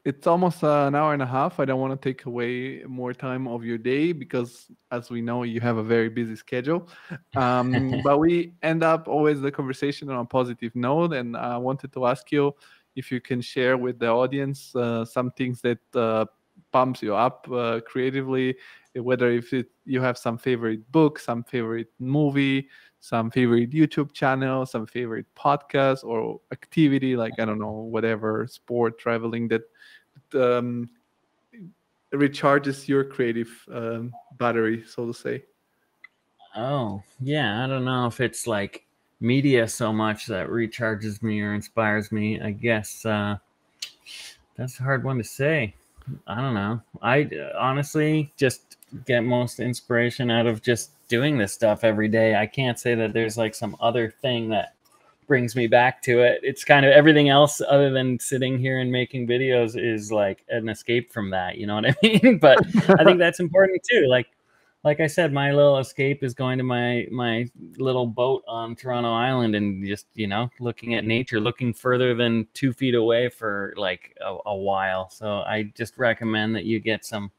it's almost an hour and a half. I don't want to take away more time of your day because as we know you have a very busy schedule. Um but we end up always the conversation on a positive note. And i wanted to ask you if you can share with the audience uh, some things that uh, pumps you up uh, creatively whether if it, you have some favorite book some favorite movie some favorite youtube channel some favorite podcast or activity like i don't know whatever sport traveling that um, recharges your creative um, battery so to say Oh, yeah. I don't know if it's like media so much that recharges me or inspires me. I guess uh, that's a hard one to say. I don't know. I uh, honestly just get most inspiration out of just doing this stuff every day. I can't say that there's like some other thing that brings me back to it. It's kind of everything else other than sitting here and making videos is like an escape from that. You know what I mean? but I think that's important too. Like like I said, my little escape is going to my my little boat on Toronto Island and just you know looking at nature, looking further than two feet away for like a, a while. So I just recommend that you get some,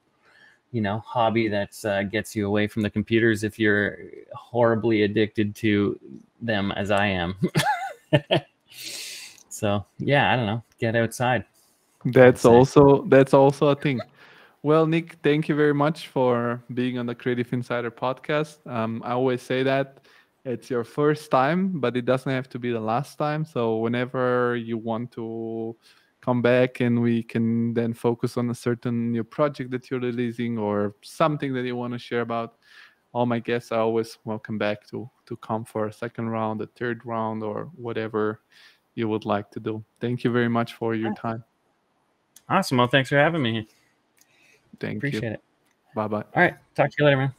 you know, hobby that uh, gets you away from the computers if you're horribly addicted to them as I am. so yeah, I don't know, get outside. that's say. also that's also a thing well nick thank you very much for being on the creative insider podcast. Um, i always say that it's your first time but it doesn't have to be the last time. So whenever you want to come back and we can then focus on a certain new project that you're releasing or something that you want to share about all my guests are always welcome back to to come for a second round a third round or whatever you would like to do. Thank you very much for your time. Awesome. Well, thanks for having me. Thank Appreciate you it. bye bye All right. Talk to you later, man.